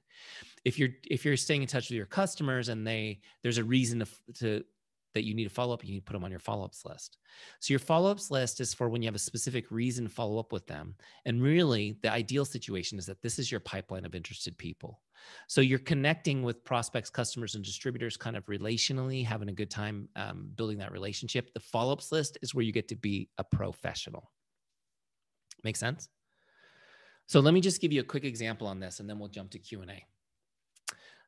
S1: if you're if you're staying in touch with your customers and they there's a reason to, to that you need to follow up, you need to put them on your follow ups list. So, your follow ups list is for when you have a specific reason to follow up with them. And really, the ideal situation is that this is your pipeline of interested people. So, you're connecting with prospects, customers, and distributors kind of relationally, having a good time um, building that relationship. The follow ups list is where you get to be a professional. Make sense? So, let me just give you a quick example on this and then we'll jump to Q&A.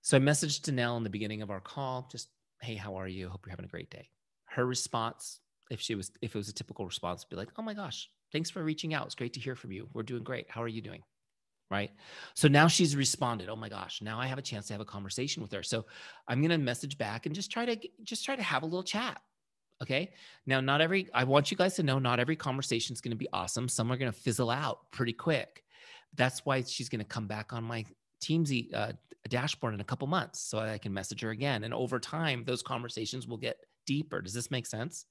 S1: So I messaged Danelle in the beginning of our call, just hey how are you hope you're having a great day her response if she was if it was a typical response would be like oh my gosh thanks for reaching out it's great to hear from you we're doing great how are you doing right so now she's responded oh my gosh now i have a chance to have a conversation with her so i'm going to message back and just try to just try to have a little chat okay now not every i want you guys to know not every conversation is going to be awesome some are going to fizzle out pretty quick that's why she's going to come back on my Teamzy uh, dashboard in a couple months so I can message her again. And over time, those conversations will get deeper. Does this make sense?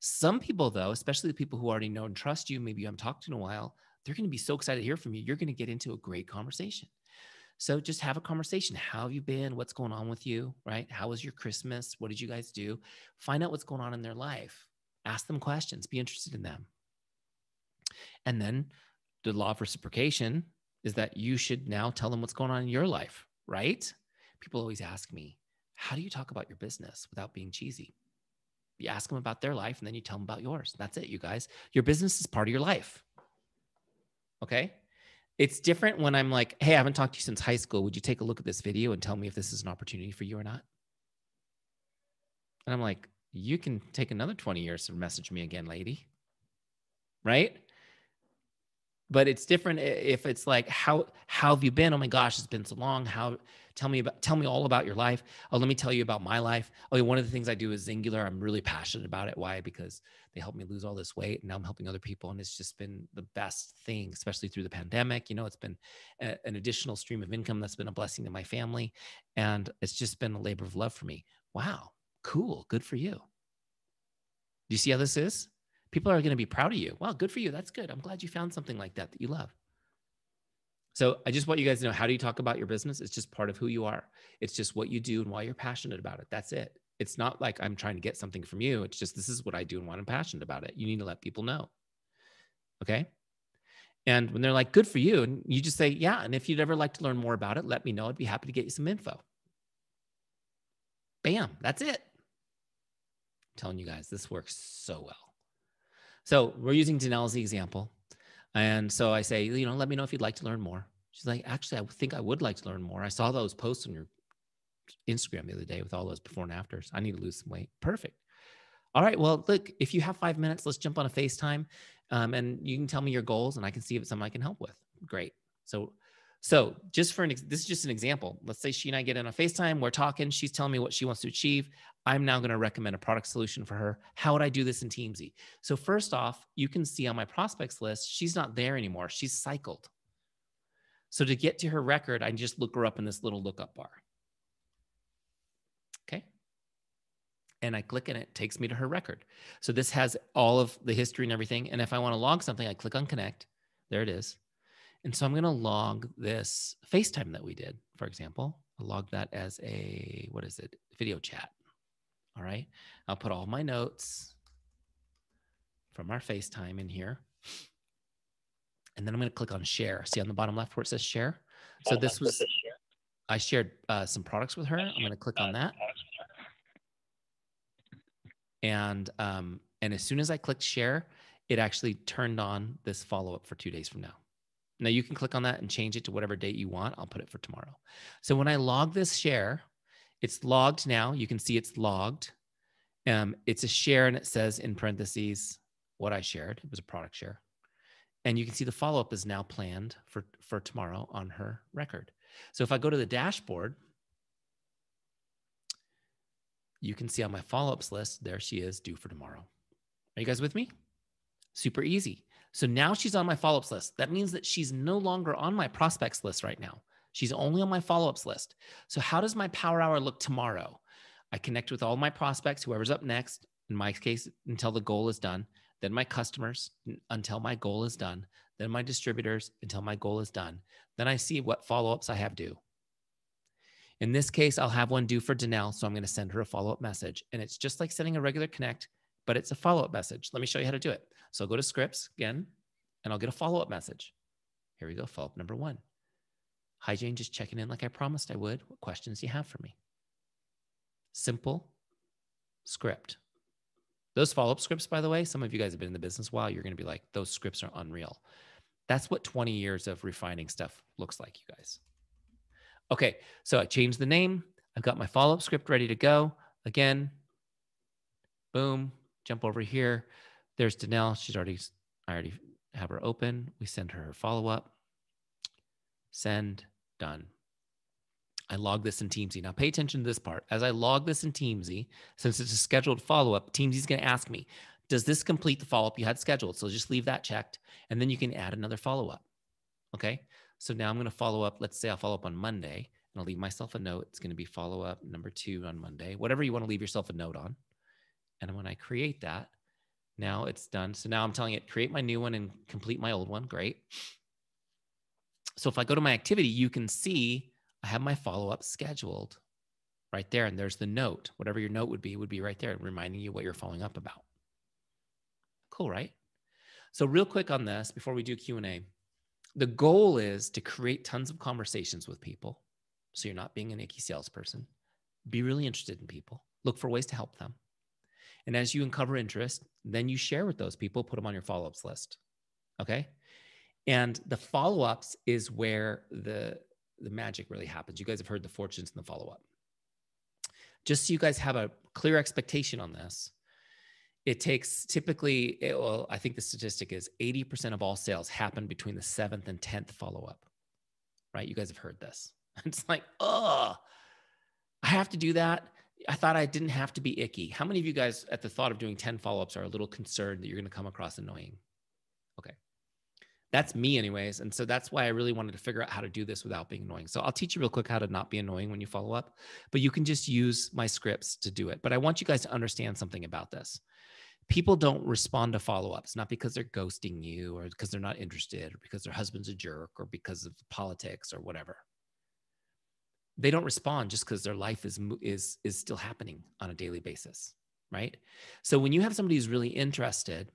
S1: Some people, though, especially the people who already know and trust you, maybe you haven't talked to in a while, they're going to be so excited to hear from you. You're going to get into a great conversation. So just have a conversation. How have you been? What's going on with you? Right? How was your Christmas? What did you guys do? Find out what's going on in their life. Ask them questions. Be interested in them. And then the law of reciprocation is that you should now tell them what's going on in your life, right? People always ask me, how do you talk about your business without being cheesy? You ask them about their life and then you tell them about yours. That's it, you guys. Your business is part of your life. Okay. It's different when I'm like, hey, I haven't talked to you since high school. Would you take a look at this video and tell me if this is an opportunity for you or not? And I'm like, you can take another 20 years to message me again, lady. Right? but it's different if it's like how how have you been oh my gosh it's been so long how tell me about tell me all about your life. Oh let me tell you about my life. Oh one of the things i do is Xyngular. I'm really passionate about it. Why? Because they helped me lose all this weight and now i'm helping other people and it's just been the best thing especially through the pandemic. You know it's been a, an additional stream of income that's been a blessing to my family and it's just been a labor of love for me. Wow. Cool. Good for you. Do you see how this is? People are going to be proud of you. Wow, good for you. That's good. I'm glad you found something like that that you love. So I just want you guys to know how do you talk about your business? It's just part of who you are. It's just what you do and why you're passionate about it. That's it. It's not like I'm trying to get something from you. It's just this is what I do and why I'm passionate about it. You need to let people know. Okay. And when they're like, good for you, and you just say, yeah. And if you'd ever like to learn more about it, let me know. I'd be happy to get you some info. Bam, that's it. I'm telling you guys, this works so well. So we're using Danelle's example. And so I say, you know, let me know if you'd like to learn more. She's like, actually, I think I would like to learn more. I saw those posts on your Instagram the other day with all those before and afters. I need to lose some weight. Perfect. All right. Well, look, if you have five minutes, let's jump on a FaceTime um, and you can tell me your goals and I can see if it's something I can help with. Great. So, So just for an, this is just an example. Let's say she and I get in a FaceTime, we're talking, she's telling me what she wants to achieve. I'm now going to recommend a product solution for her. How would I do this in Teamzy? So first off, you can see on my prospects list, she's not there anymore. She's cycled. So to get to her record, I just look her up in this little lookup bar. Okay. And I click and it takes me to her record. So this has all of the history and everything. And if I want to log something, I click on connect. There it is. And so I'm going to log this FaceTime that we did, for example. I'll log that as a, what is it? Video chat. All right. I'll put all my notes from our FaceTime in here. And then I'm going to click on share. See on the bottom left where it says share. So this was, I shared uh, some products with her. I'm going to click on that. And, um, and as soon as I clicked share, it actually turned on this follow up for two days from now. Now you can click on that and change it to whatever date you want. I'll put it for tomorrow. So when I log this share, it's logged now. You can see it's logged. Um, it's a share and it says in parentheses what I shared. It was a product share. And you can see the follow up is now planned for, for tomorrow on her record. So if I go to the dashboard, you can see on my follow ups list, there she is due for tomorrow. Are you guys with me? Super easy. So now she's on my follow ups list. That means that she's no longer on my prospects list right now. She's only on my follow ups list. So, how does my power hour look tomorrow? I connect with all my prospects, whoever's up next, in my case, until the goal is done, then my customers until my goal is done, then my distributors until my goal is done. Then I see what follow ups I have due. In this case, I'll have one due for Danelle. So I'm going to send her a follow up message. And it's just like sending a regular connect, but it's a follow up message. Let me show you how to do it. So I'll go to scripts again, and I'll get a follow up message. Here we go, follow up number one. Hi, Jane, just checking in like I promised I would. What questions do you have for me? Simple script. Those follow up scripts, by the way, some of you guys have been in the business a while. You're going to be like, those scripts are unreal. That's what 20 years of refining stuff looks like, you guys. Okay, so I changed the name. I've got my follow up script ready to go. Again, boom, jump over here. There's Danelle. She's already, I already have her open. We send her a follow up. Send, done. I log this in Teamzy. Now pay attention to this part. As I log this in Teamzy, since it's a scheduled follow up, Teamzy is going to ask me, does this complete the follow up you had scheduled? So just leave that checked. And then you can add another follow up. Okay. So now I'm going to follow up. Let's say I'll follow up on Monday and I'll leave myself a note. It's going to be follow up number two on Monday, whatever you want to leave yourself a note on. And when I create that, now it's done. So now I'm telling it, create my new one and complete my old one. Great. So if I go to my activity, you can see I have my follow up scheduled right there. And there's the note. Whatever your note would be, would be right there, reminding you what you're following up about. Cool, right? So real quick on this before we do Q&A. The goal is to create tons of conversations with people. So you're not being an icky salesperson. Be really interested in people. Look for ways to help them. And as you uncover interest, then you share with those people, put them on your follow ups list. Okay. And the follow ups is where the, the magic really happens. You guys have heard the fortunes in the follow up. Just so you guys have a clear expectation on this, it takes typically, it, well, I think the statistic is 80% of all sales happen between the seventh and 10th follow up, right? You guys have heard this. [laughs] It's like, oh, I have to do that. I thought I didn't have to be icky. How many of you guys, at the thought of doing 10 follow ups, are a little concerned that you're going to come across annoying? Okay. That's me, anyways. And so that's why I really wanted to figure out how to do this without being annoying. So I'll teach you real quick how to not be annoying when you follow up, but you can just use my scripts to do it. But I want you guys to understand something about this. People don't respond to follow ups, not because they're ghosting you or because they're not interested or because their husband's a jerk or because of politics or whatever they don't respond just because their life is is is still happening on a daily basis right? So when you have somebody who's really interested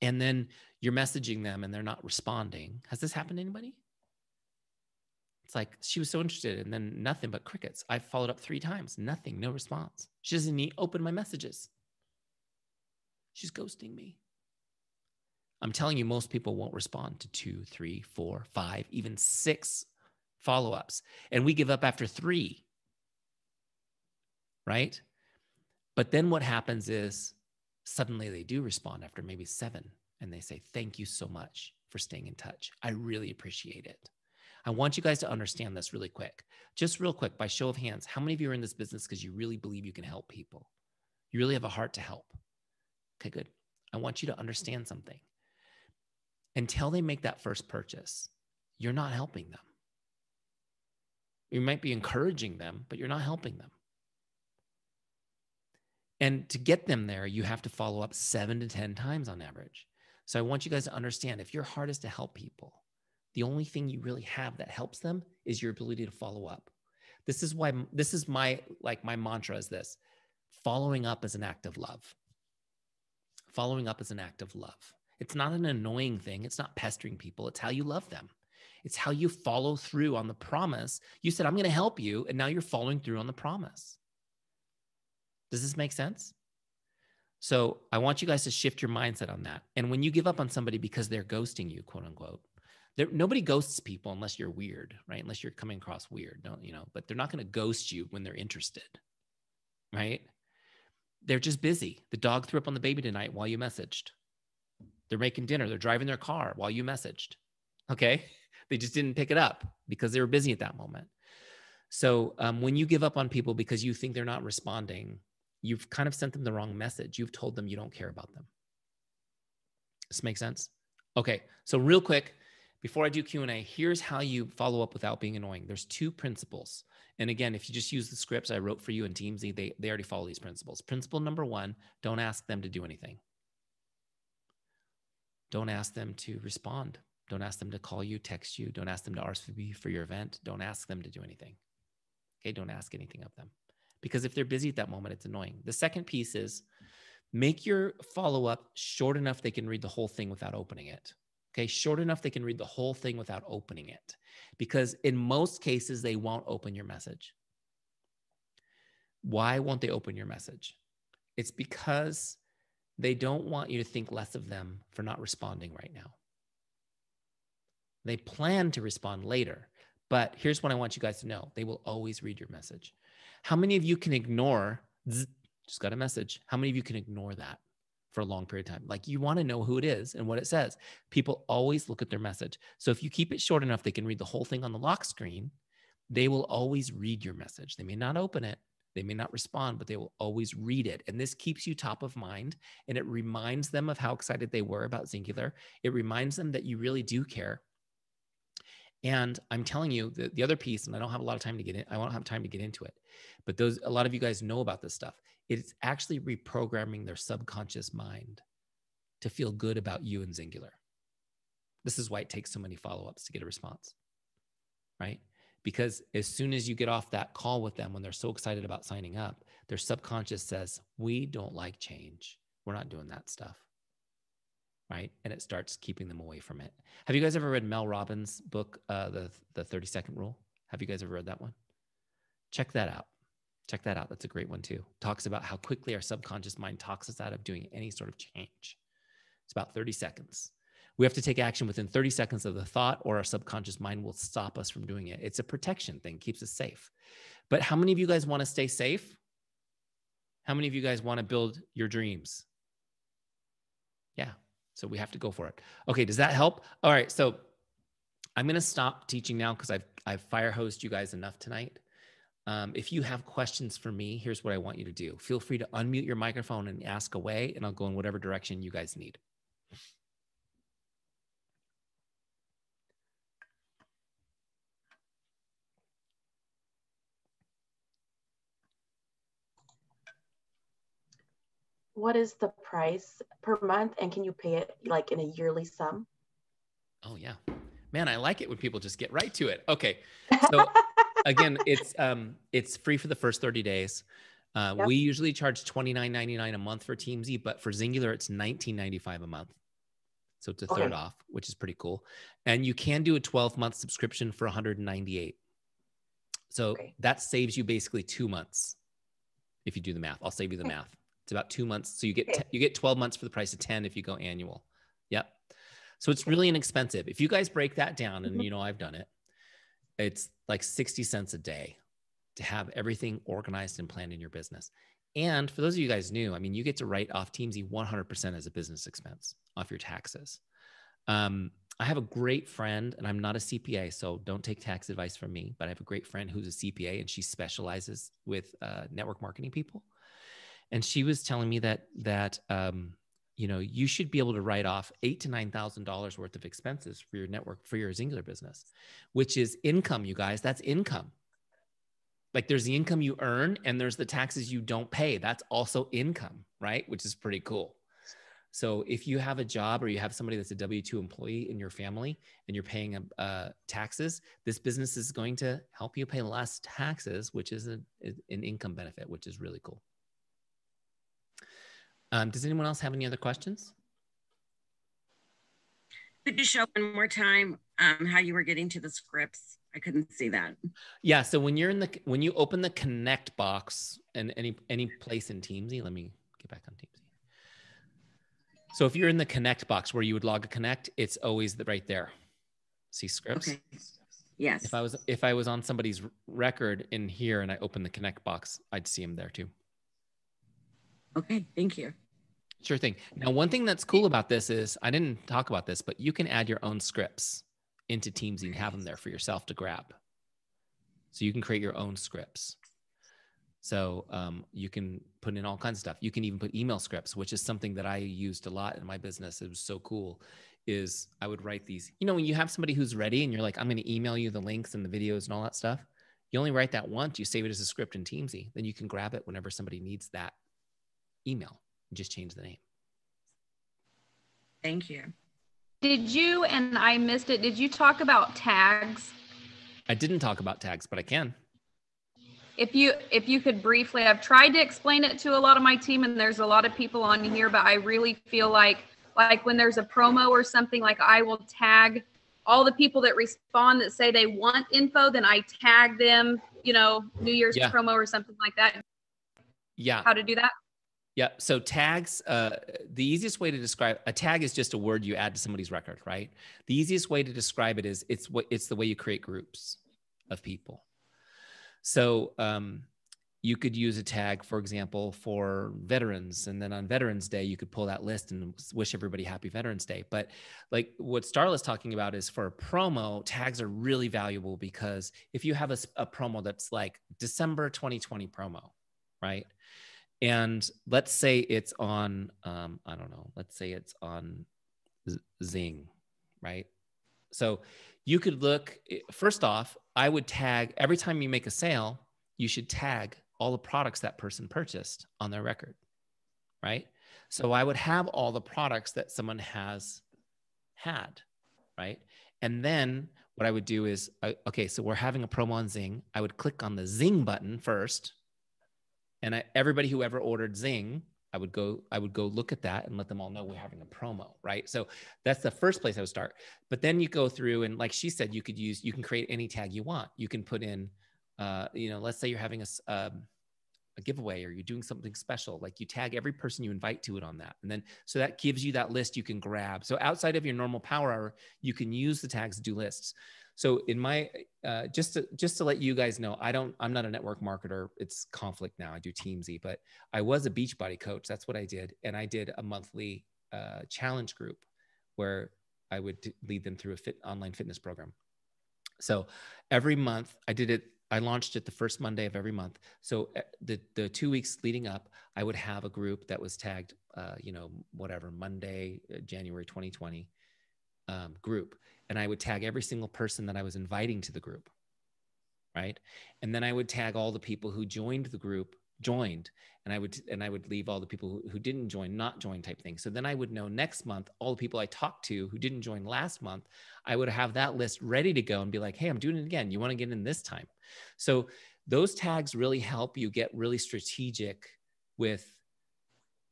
S1: and then you're messaging them and they're not responding has this happened to anybody? It's like she was so interested and then nothing but crickets. I followed up three times nothing no response. She doesn't even open my messages. She's ghosting me. I'm telling you most people won't respond to two three four five even six follow ups, and we give up after three. Right? But then what happens is suddenly they do respond after maybe seven and they say, Thank you so much for staying in touch. I really appreciate it. I want you guys to understand this really quick. Just real quick, by show of hands, how many of you are in this business because you really believe you can help people? You really have a heart to help. Okay, good. I want you to understand something. Until they make that first purchase, you're not helping them. You might be encouraging them, but you're not helping them. And to get them there, you have to follow up seven to 10 times on average. So I want you guys to understand if your heart is to help people, the only thing you really have that helps them is your ability to follow up. This is why this is my like my mantra is this. Following up is an act of love. Following up is an act of love. It's not an annoying thing. It's not pestering people. It's how you love them. It's how you follow through on the promise. You said, I'm going to help you. And now you're following through on the promise. Does this make sense? So I want you guys to shift your mindset on that. And when you give up on somebody because they're ghosting you, quote unquote, nobody ghosts people unless you're weird, right? Unless you're coming across weird, don't you know? But they're not going to ghost you when they're interested, right? They're just busy. The dog threw up on the baby tonight while you messaged. They're making dinner. They're driving their car while you messaged. Okay. They just didn't pick it up because they were busy at that moment. So um, when you give up on people because you think they're not responding, you've kind of sent them the wrong message. You've told them you don't care about them. This makes sense? Okay. So real quick, before I do Q&A, here's how you follow up without being annoying. There's two principles. And again, if you just use the scripts I wrote for you in Teamzy, they, they already follow these principles. Principle number one, don't ask them to do anything. Don't ask them to respond. Don't ask them to call you, text you. Don't ask them to RSVP for your event. Don't ask them to do anything. Okay, don't ask anything of them. Because if they're busy at that moment, it's annoying. The second piece is make your follow up short enough they can read the whole thing without opening it. Okay, short enough they can read the whole thing without opening it. Because in most cases, they won't open your message. Why won't they open your message? It's because they don't want you to think less of them for not responding right now. They plan to respond later, but here's what I want you guys to know they will always read your message. How many of you can ignore, just got a message? How many of you can ignore that? for a long period of time. Like you want to know who it is and what it says. People always look at their message. So if you keep it short enough, they can read the whole thing on the lock screen. They will always read your message. They may not open it, they may not respond, but they will always read it. And this keeps you top of mind and it reminds them of how excited they were about Xyngular. It reminds them that you really do care. And I'm telling you the, the other piece, and I don't have a lot of time to get in, I won't have time to get into it, but those a lot of you guys know about this stuff. It's actually reprogramming their subconscious mind to feel good about you and Xyngular. This is why it takes so many follow-ups to get a response. Right? Because as soon as you get off that call with them when they're so excited about signing up, their subconscious says, We don't like change. We're not doing that stuff right? And it starts keeping them away from it. Have you guys ever read Mel Robbins' book, uh, the the Thirty Second Rule? Have you guys ever read that one? Check that out. Check that out. That's a great one too. Talks about how quickly our subconscious mind talks us out of doing any sort of change. It's about 30 seconds. We have to take action within 30 seconds of the thought, or our subconscious mind will stop us from doing it. It's a protection thing, keeps us safe. But how many of you guys want to stay safe? How many of you guys want to build your dreams? Yeah, so we have to go for it. Okay, does that help? All right, so I'm going to stop teaching now because I've I've fire hosed you guys enough tonight. Um, if you have questions for me, here's what I want you to do. Feel free to unmute your microphone and ask away, and I'll go in whatever direction you guys need.
S2: What is the price per month and can you pay it like in a yearly sum?
S1: Oh yeah. Man, I like it when people just get right to it. Okay. So [laughs] again, it's um it's free for the first 30 days. Uh, yep. We usually charge $29.99 a month for Teamzy, but for Xyngular, it's $19.95 a month. So it's a third okay. off, which is pretty cool. And you can do a 12 month subscription for 198. So okay. that saves you basically two months if you do the math. I'll save you the math. It's about two months. So you get t- you get 12 months for the price of 10 if you go annual. Yep. So it's really inexpensive. If you guys break that down, and mm-hmm. you know I've done it, it's like 60 cents a day to have everything organized and planned in your business. And for those of you guys new, I mean, you get to write off Teamzy 100% as a business expense off your taxes. Um, I have a great friend, and I'm not a CPA, so don't take tax advice from me. But I have a great friend who's a CPA, and she specializes with uh, network marketing people. And she was telling me that that um, you know you should be able to write off eight to nine thousand dollars worth of expenses for your network for your Xyngular business, which is income. You guys, that's income. Like there's the income you earn, and there's the taxes you don't pay. That's also income, right? Which is pretty cool. So if you have a job or you have somebody that's a W two employee in your family and you're paying uh, taxes, this business is going to help you pay less taxes, which is a, an income benefit, which is really cool. Um, does anyone else have any other questions?
S3: Could you show one more time um, how you were getting to the scripts? I couldn't see that.
S1: Yeah. So when you're in the when you open the connect box and any any place in Teamzy, let me get back on Teamzy. So if you're in the connect box where you would log a connect, it's always the, right there. See scripts. Okay.
S3: Yes.
S1: If I was if I was on somebody's record in here and I opened the connect box, I'd see them there too.
S3: Okay, thank you.
S1: Sure thing. Now, one thing that's cool about this is I didn't talk about this, but you can add your own scripts into Teams and have them there for yourself to grab. So you can create your own scripts. So um, you can put in all kinds of stuff. You can even put email scripts, which is something that I used a lot in my business. It was so cool. Is I would write these. You know, when you have somebody who's ready and you're like, I'm going to email you the links and the videos and all that stuff. You only write that once. You save it as a script in Teamzy. Then you can grab it whenever somebody needs that email and just change the name.
S3: Thank you.
S4: Did you and I missed it? Did you talk about tags?
S1: I didn't talk about tags, but I can
S4: if you if you could briefly i've tried to explain it to a lot of my team and there's a lot of people on here but i really feel like like when there's a promo or something like i will tag all the people that respond that say they want info then i tag them you know new year's yeah. promo or something like that
S1: yeah
S4: how to do that
S1: yeah so tags uh, the easiest way to describe a tag is just a word you add to somebody's record right the easiest way to describe it is it's what it's the way you create groups of people so um, you could use a tag, for example, for veterans. And then on Veterans Day, you could pull that list and wish everybody happy Veterans Day. But like what Starla's talking about is for a promo, tags are really valuable because if you have a, a promo that's like December 2020 promo, right? And let's say it's on, um, I don't know, let's say it's on Xyng, right? So you could look, first off, I would tag every time you make a sale, you should tag all the products that person purchased on their record, right? So I would have all the products that someone has had, right? And then what I would do is, okay, so we're having a promo on Xyng. I would click on the Xyng button first, and I, everybody who ever ordered Xyng I would go I would go look at that and let them all know we're having a promo, right? So that's the first place I would start. But then you go through and like she said, you could use you can create any tag you want. You can put in, uh, you know, let's say you're having a um, a giveaway or you're doing something special like you tag every person you invite to it on that and then so that gives you that list you can grab so outside of your normal power hour you can use the tags to do lists so in my uh, just to just to let you guys know, I don't I'm not a network marketer. It's conflict now. I do Teamzy, but I was a Beachbody coach. That's what I did, and I did a monthly uh, challenge group where I would lead them through a fit online fitness program. So every month I did it. I launched it the first Monday of every month. So uh, the the two weeks leading up, I would have a group that was tagged, uh, you know, whatever Monday, uh, January 2020 um, group, and I would tag every single person that I was inviting to the group. Right. And then I would tag all the people who joined the group joined and i would and i would leave all the people who, didn't join not join type thing so then i would know next month all the people i talked to who didn't join last month i would have that list ready to go and be like hey i'm doing it again you want to get in this time so those tags really help you get really strategic with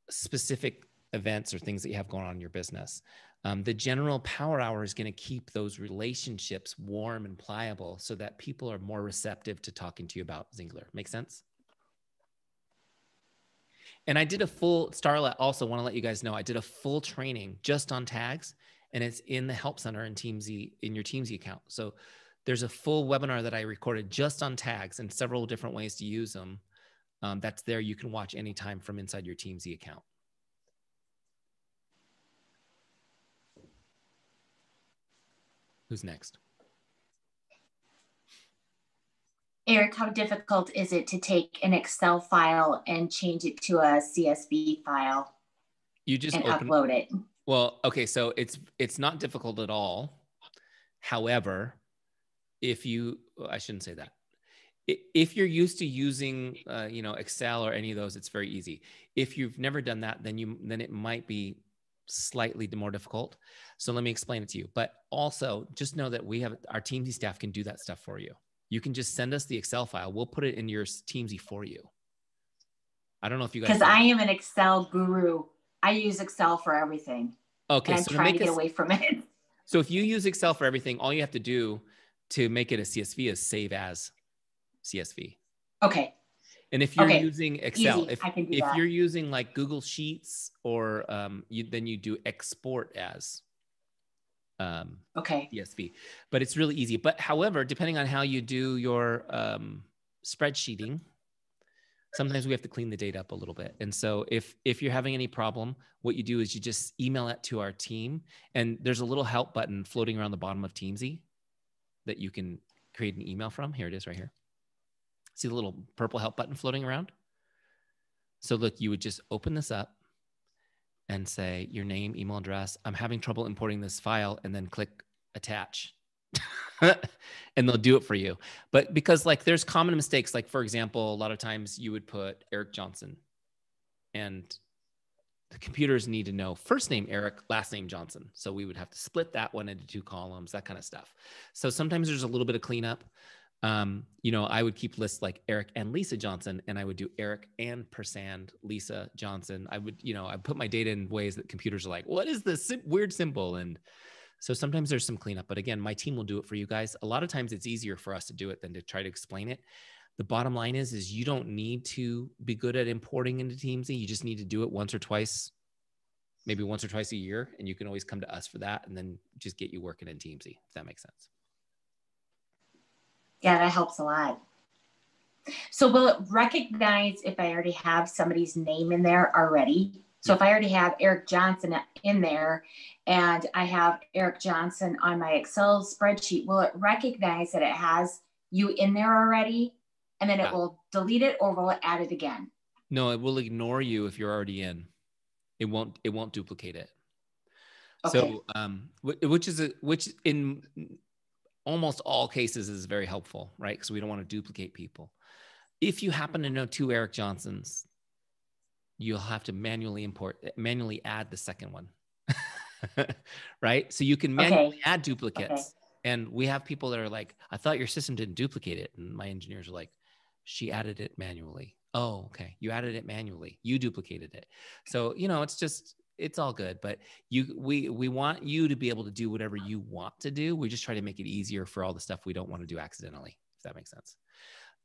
S1: specific events or things that you have going on in your business um, the general power hour is going to keep those relationships warm and pliable so that people are more receptive to talking to you about Xyngular. Make sense? And I did a full Starlet. Also, want to let you guys know I did a full training just on tags, and it's in the Help Center in Teamzy in your Teamzy account. So there's a full webinar that I recorded just on tags and several different ways to use them. Um, that's there. You can watch anytime from inside your Teamzy account. Who's next?
S5: Eric, how difficult is it to take an Excel file and change it to a CSV file
S1: You just
S5: upload it?
S1: Well, okay, so it's it's not difficult at all. However, if you, I shouldn't say that. If you're used to using, uh, you know, Excel or any of those, it's very easy. If you've never done that, then you then it might be slightly more difficult. So let me explain it to you. But also, just know that we have our Teamzy staff can do that stuff for you. You can just send us the Excel file. We'll put it in your Teamzy for you. I don't know if you guys.
S5: Because I am an Excel guru. I use Excel for everything.
S1: okay,
S5: and I'm
S1: so to
S5: trying to
S1: make
S5: get
S1: us,
S5: away from it. [laughs]
S1: So if you use Excel for everything, all you have to do to make it a CSV is save as CSV.
S5: Okay.
S1: And if you're
S5: Okay,
S1: using Excel,
S5: Easy.
S1: if
S5: I can do
S1: if
S5: that.
S1: you're using like Google Sheets or um, you then you do export as um,
S5: Okay.
S1: CSV. But it's really easy. But however, depending on how you do your um, spreadsheeting, sometimes we have to clean the data up a little bit. And so if if you're having any problem, what you do is you just email it to our team, and there's a little help button floating around the bottom of Teamzy that you can create an email from. Here it is, right here. See the little purple help button floating around? So look, you would just open this up and say your name, email address. I'm having trouble importing this file, and then click attach. [laughs] and they'll do it for you. But because like there's common mistakes, like for example, a lot of times you would put Eric Johnson and the computers need to know first name Eric, last name Johnson. So we would have to split that one into two columns, that kind of stuff. So sometimes there's a little bit of cleanup. Um, you know, I would keep lists like Eric and Lisa Johnson, and I would do Eric and Persand Lisa Johnson. I would, you know, I put my data in ways that computers are like, what is this weird symbol? And so sometimes there's some cleanup, but again, my team will do it for you guys. A lot of times it's easier for us to do it than to try to explain it. The bottom line is, is you don't need to be good at importing into Teamzy. You just need to do it once or twice, maybe once or twice a year, and you can always come to us for that, and then just get you working in Teamzy. If that makes sense.
S5: Yeah, that helps a lot. So will it recognize if I already have somebody's name in there already? So if I already have Eric Johnson in there and I have Eric Johnson on my Excel spreadsheet, will it recognize that it has you in there already? And then it
S1: Yeah.
S5: will delete it or will it add it again?
S1: No, it will ignore you if you're already in. It won't. It won't duplicate it.
S5: Okay.
S1: So, um, which is a, which in almost all cases is very helpful, right? Because we don't want to duplicate people. If you happen to know two Eric Johnsons, you'll have to manually import, manually add the second one, [laughs] right? So you can manually add duplicates. And we have people that are like, I thought your system didn't duplicate it. And my engineers are like, she added it manually. Oh, okay. You added it manually. You duplicated it. So, you know, it's just, it's all good. But you, we, we want you to be able to do whatever you want to do. We just try to make it easier for all the stuff we don't want to do accidentally, if that makes sense.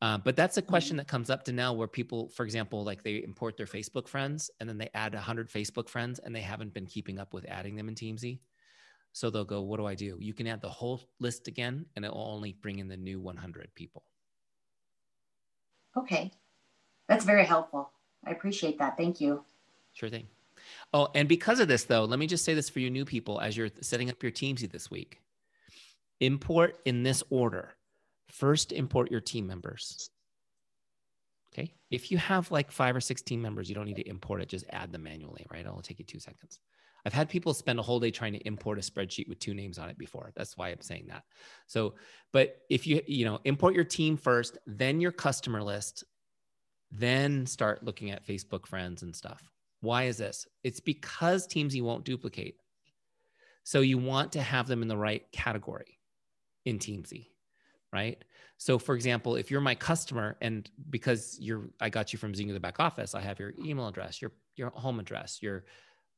S1: Uh, but that's a question that comes up to now where people, for example, like they import their Facebook friends and then they add 100 Facebook friends and they haven't been keeping up with adding them in Teamzy. So they'll go, What do I do? You can add the whole list again and it will only bring in the new 100 people.
S5: Okay. That's very helpful. I appreciate that. Thank you.
S1: Sure thing. Oh, and because of this, though, let me just say this for you new people as you're setting up your Teamzy this week. Import in this order. First, import your team members. Okay. If you have like five or six team members, you don't need to import it. Just add them manually, right? It'll take you two seconds. I've had people spend a whole day trying to import a spreadsheet with two names on it before. That's why I'm saying that. So, but if you, you know, import your team first, then your customer list, then start looking at Facebook friends and stuff. Why is this? It's because Teamzy won't duplicate. So you want to have them in the right category in Teamzy, right? So for example, if you're my customer and because you're I got you from Zing to the back office, I have your email address, your your home address, your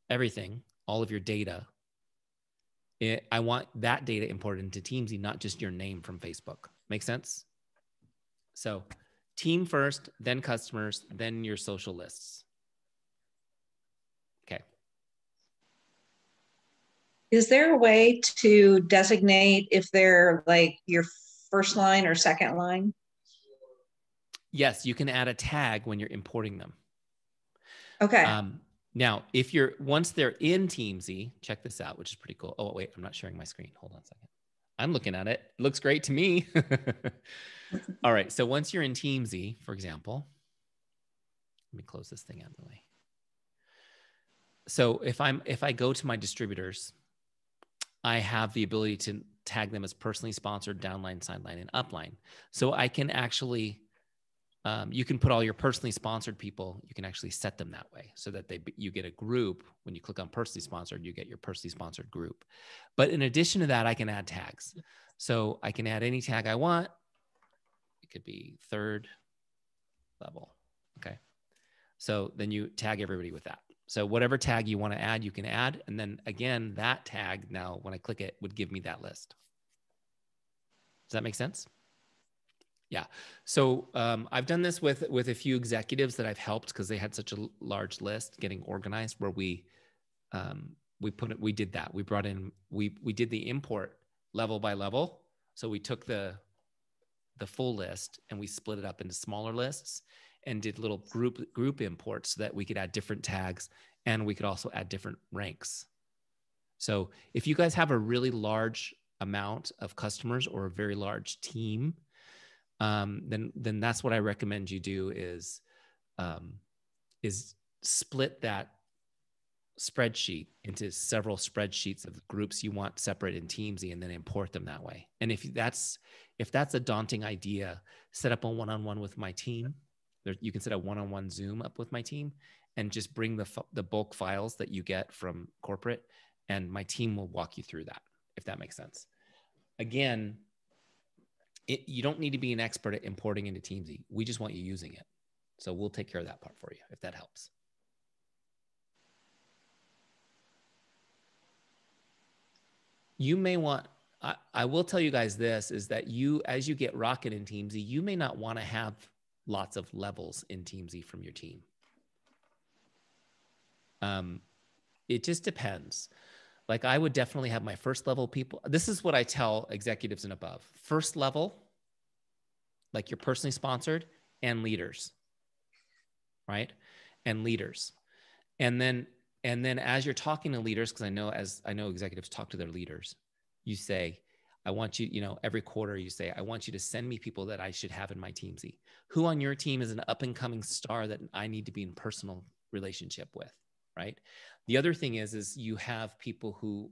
S1: everything, all of your data. It, I want that data imported into Teamzy, not just your name from Facebook. Make sense? So team first, then customers, then your social lists. Okay.
S6: Is there a way to designate if they're like your first line or second line?
S1: Yes, you can add a tag when you're importing them.
S6: Okay.
S1: Um, now, if you're once they're in Teamzy, check this out, which is pretty cool. Oh wait, I'm not sharing my screen. Hold on a second. I'm looking at it. It looks great to me. [laughs] All right. So once you're in Teamzy, for example, let me close this thing out of the way. So if I'm if I go to my distributors, I have the ability to tag them as personally sponsored downline, sideline, and upline. So I can actually um, you can put all your personally sponsored people you can actually set them that way so that they you get a group. When you click on personally sponsored you get your personally sponsored group. But in addition to that i can add tags. So i can add any tag i want. It could be third level okay? So then you tag everybody with that so whatever tag you want to add you can add and then again that tag now when i click it would give me that list does that make sense yeah. So um, I've done this with with a few executives that I've helped because they had such a large list getting organized. Where we um, we put it, we did that. We brought in we we did the import level by level. So we took the the full list and we split it up into smaller lists and did little group group imports so that we could add different tags and we could also add different ranks. So if you guys have a really large amount of customers or a very large team, um, then then that's what I recommend you do is um, is split that spreadsheet into several spreadsheets of groups you want separate in Teamzy and then import them that way. And if that's if that's a daunting idea, set up a one-on-one with my team. There, you can set a one-on-one Zoom up with my team and just bring the the bulk files that you get from corporate, and my team will walk you through that if that makes sense. Again, it, you don't need to be an expert at importing into Teamzy. We just want you using it. So we'll take care of that part for you if that helps. You may want, I, I will tell you guys this is that you, as you get rocket in Teamzy, you may not want to have lots of levels in Teamzy from your team. Um, it just depends. Like I would definitely have my first level people. This is what I tell executives and above. First level, like you're personally sponsored and leaders. Right? And leaders. And then and then as you're talking to leaders because I know as I know executives talk to their leaders, you say I want you, you know, every quarter you say, I want you to send me people that I should have in my Teamzy. Who on your team is an up and coming star that I need to be in personal relationship with, right? The other thing is, is you have people who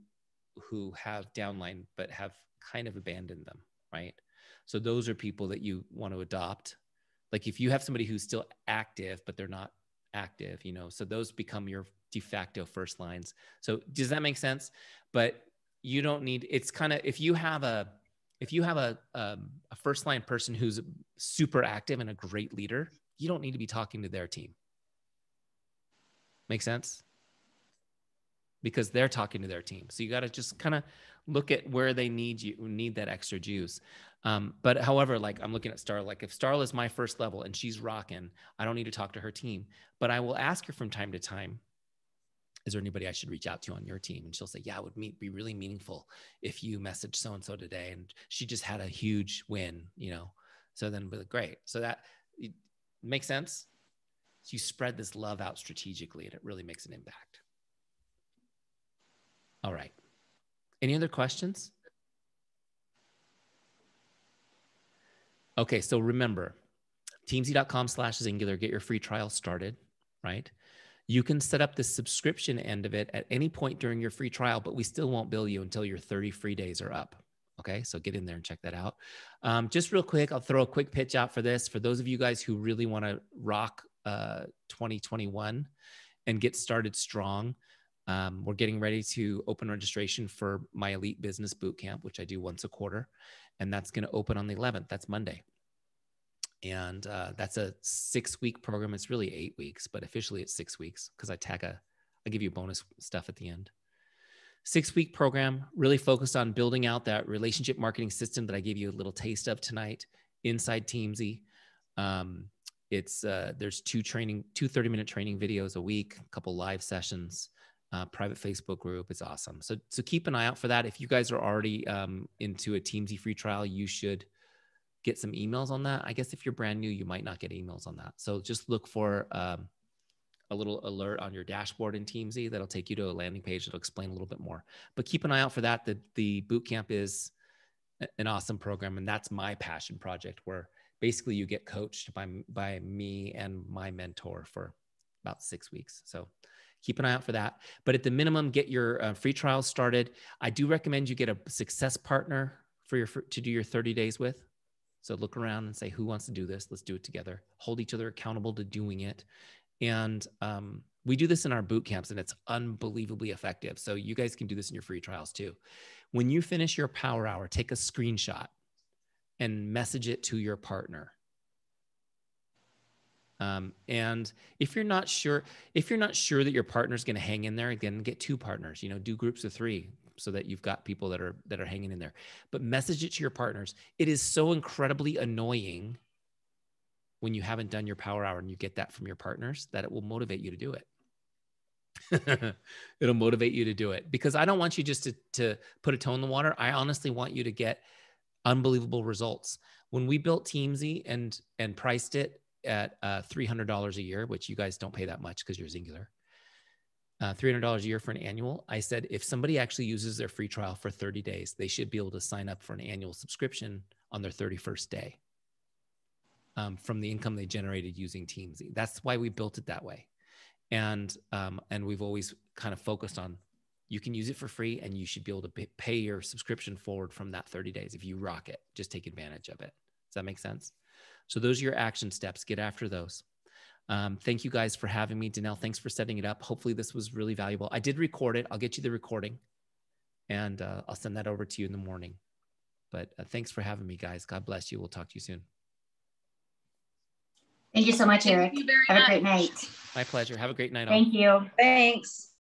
S1: who have downline but have kind of abandoned them, right? So those are people that you want to adopt. Like if you have somebody who's still active but they're not active, you know, so those become your de facto first lines. So does that make sense? But you don't need. It's kind of if you have a if you have a um, a first line person who's super active and a great leader, you don't need to be talking to their team. Make sense? because they're talking to their team. So you got to just kind of look at where they need you need that extra juice. Um, but however, like I'm looking at Starla, like if Starla is my first level and she's rocking, I don't need to talk to her team, but I will ask her from time to time, is there anybody I should reach out to on your team? And she'll say, yeah, it would be really meaningful if you message so-and-so today. And she just had a huge win, you know? So then like, great. So that makes sense. So you spread this love out strategically and it really makes an impact. All right. Any other questions? Okay, so remember, teamzy.com slash Xyngular, get your free trial started, right? You can set up the subscription end of it at any point during your free trial, but we still won't bill you until your 30 free days are up. Okay, so get in there and check that out. Um, just real quick, I'll throw a quick pitch out for this. For those of you guys who really want to rock uh, 2021 and get started strong, um, we're getting ready to open registration for my Elite Business Bootcamp, which I do once a quarter, and that's going to open on the 11th. That's Monday, and uh, that's a six-week program. It's really eight weeks, but officially it's six weeks because I tag a, I give you bonus stuff at the end. Six-week program, really focused on building out that relationship marketing system that I gave you a little taste of tonight inside Teamzy Um, it's uh, there's two training, two 30-minute training videos a week, a couple live sessions uh, private Facebook group. It's awesome. So so keep an eye out for that. If you guys are already um, into a Teamzy free trial, you should get some emails on that. I guess if you're brand new, you might not get emails on that. So just look for um, a little alert on your dashboard in Teamzy that'll take you to a landing page that'll explain a little bit more. But keep an eye out for that. The the boot camp is an awesome program, and that's my passion project where basically you get coached by by me and my mentor for about six weeks. So keep an eye out for that. But at the minimum, get your uh, free trial started. I do recommend you get a success partner for your to do your 30 days with. So look around and say, who wants to do this? Let's do it together. Hold each other accountable to doing it. And um, we do this in our boot camps and it's unbelievably effective. So you guys can do this in your free trials too. When you finish your power hour, take a screenshot and message it to your partner. Um, and if you're not sure, if you're not sure that your partner's going to hang in there, again, get two partners. You know, do groups of three so that you've got people that are that are hanging in there. But message it to your partners. It is so incredibly annoying when you haven't done your power hour and you get that from your partners that it will motivate you to do it. [laughs] It'll motivate you to do it because I don't want you just to, to put a toe in the water. I honestly want you to get unbelievable results. When we built Teamzy and and priced it at uh, $300 a year, which you guys don't pay that much because you're Xyngular, uh, $300 a year for an annual. I said, if somebody actually uses their free trial for 30 days, they should be able to sign up for an annual subscription on their 31st day um, from the income they generated using Teamzy. That's why we built it that way. And, um, and we've always kind of focused on you can use it for free and you should be able to pay your subscription forward from that 30 days. If you rock it, just take advantage of it. Does that make sense? So those are your action steps. Get after those. Um, thank you guys for having me. Danelle, thanks for setting it up. Hopefully this was really valuable. I did record it. I'll get you the recording and uh, I'll send that over to you in the morning. But uh, thanks for having me, guys. God bless you. We'll talk to you soon.
S5: Thank you so much,
S4: Thank
S5: Eric.
S4: you very
S5: Have a great night.
S1: My pleasure. Have a great night. all.
S5: Thank you.
S6: Thanks.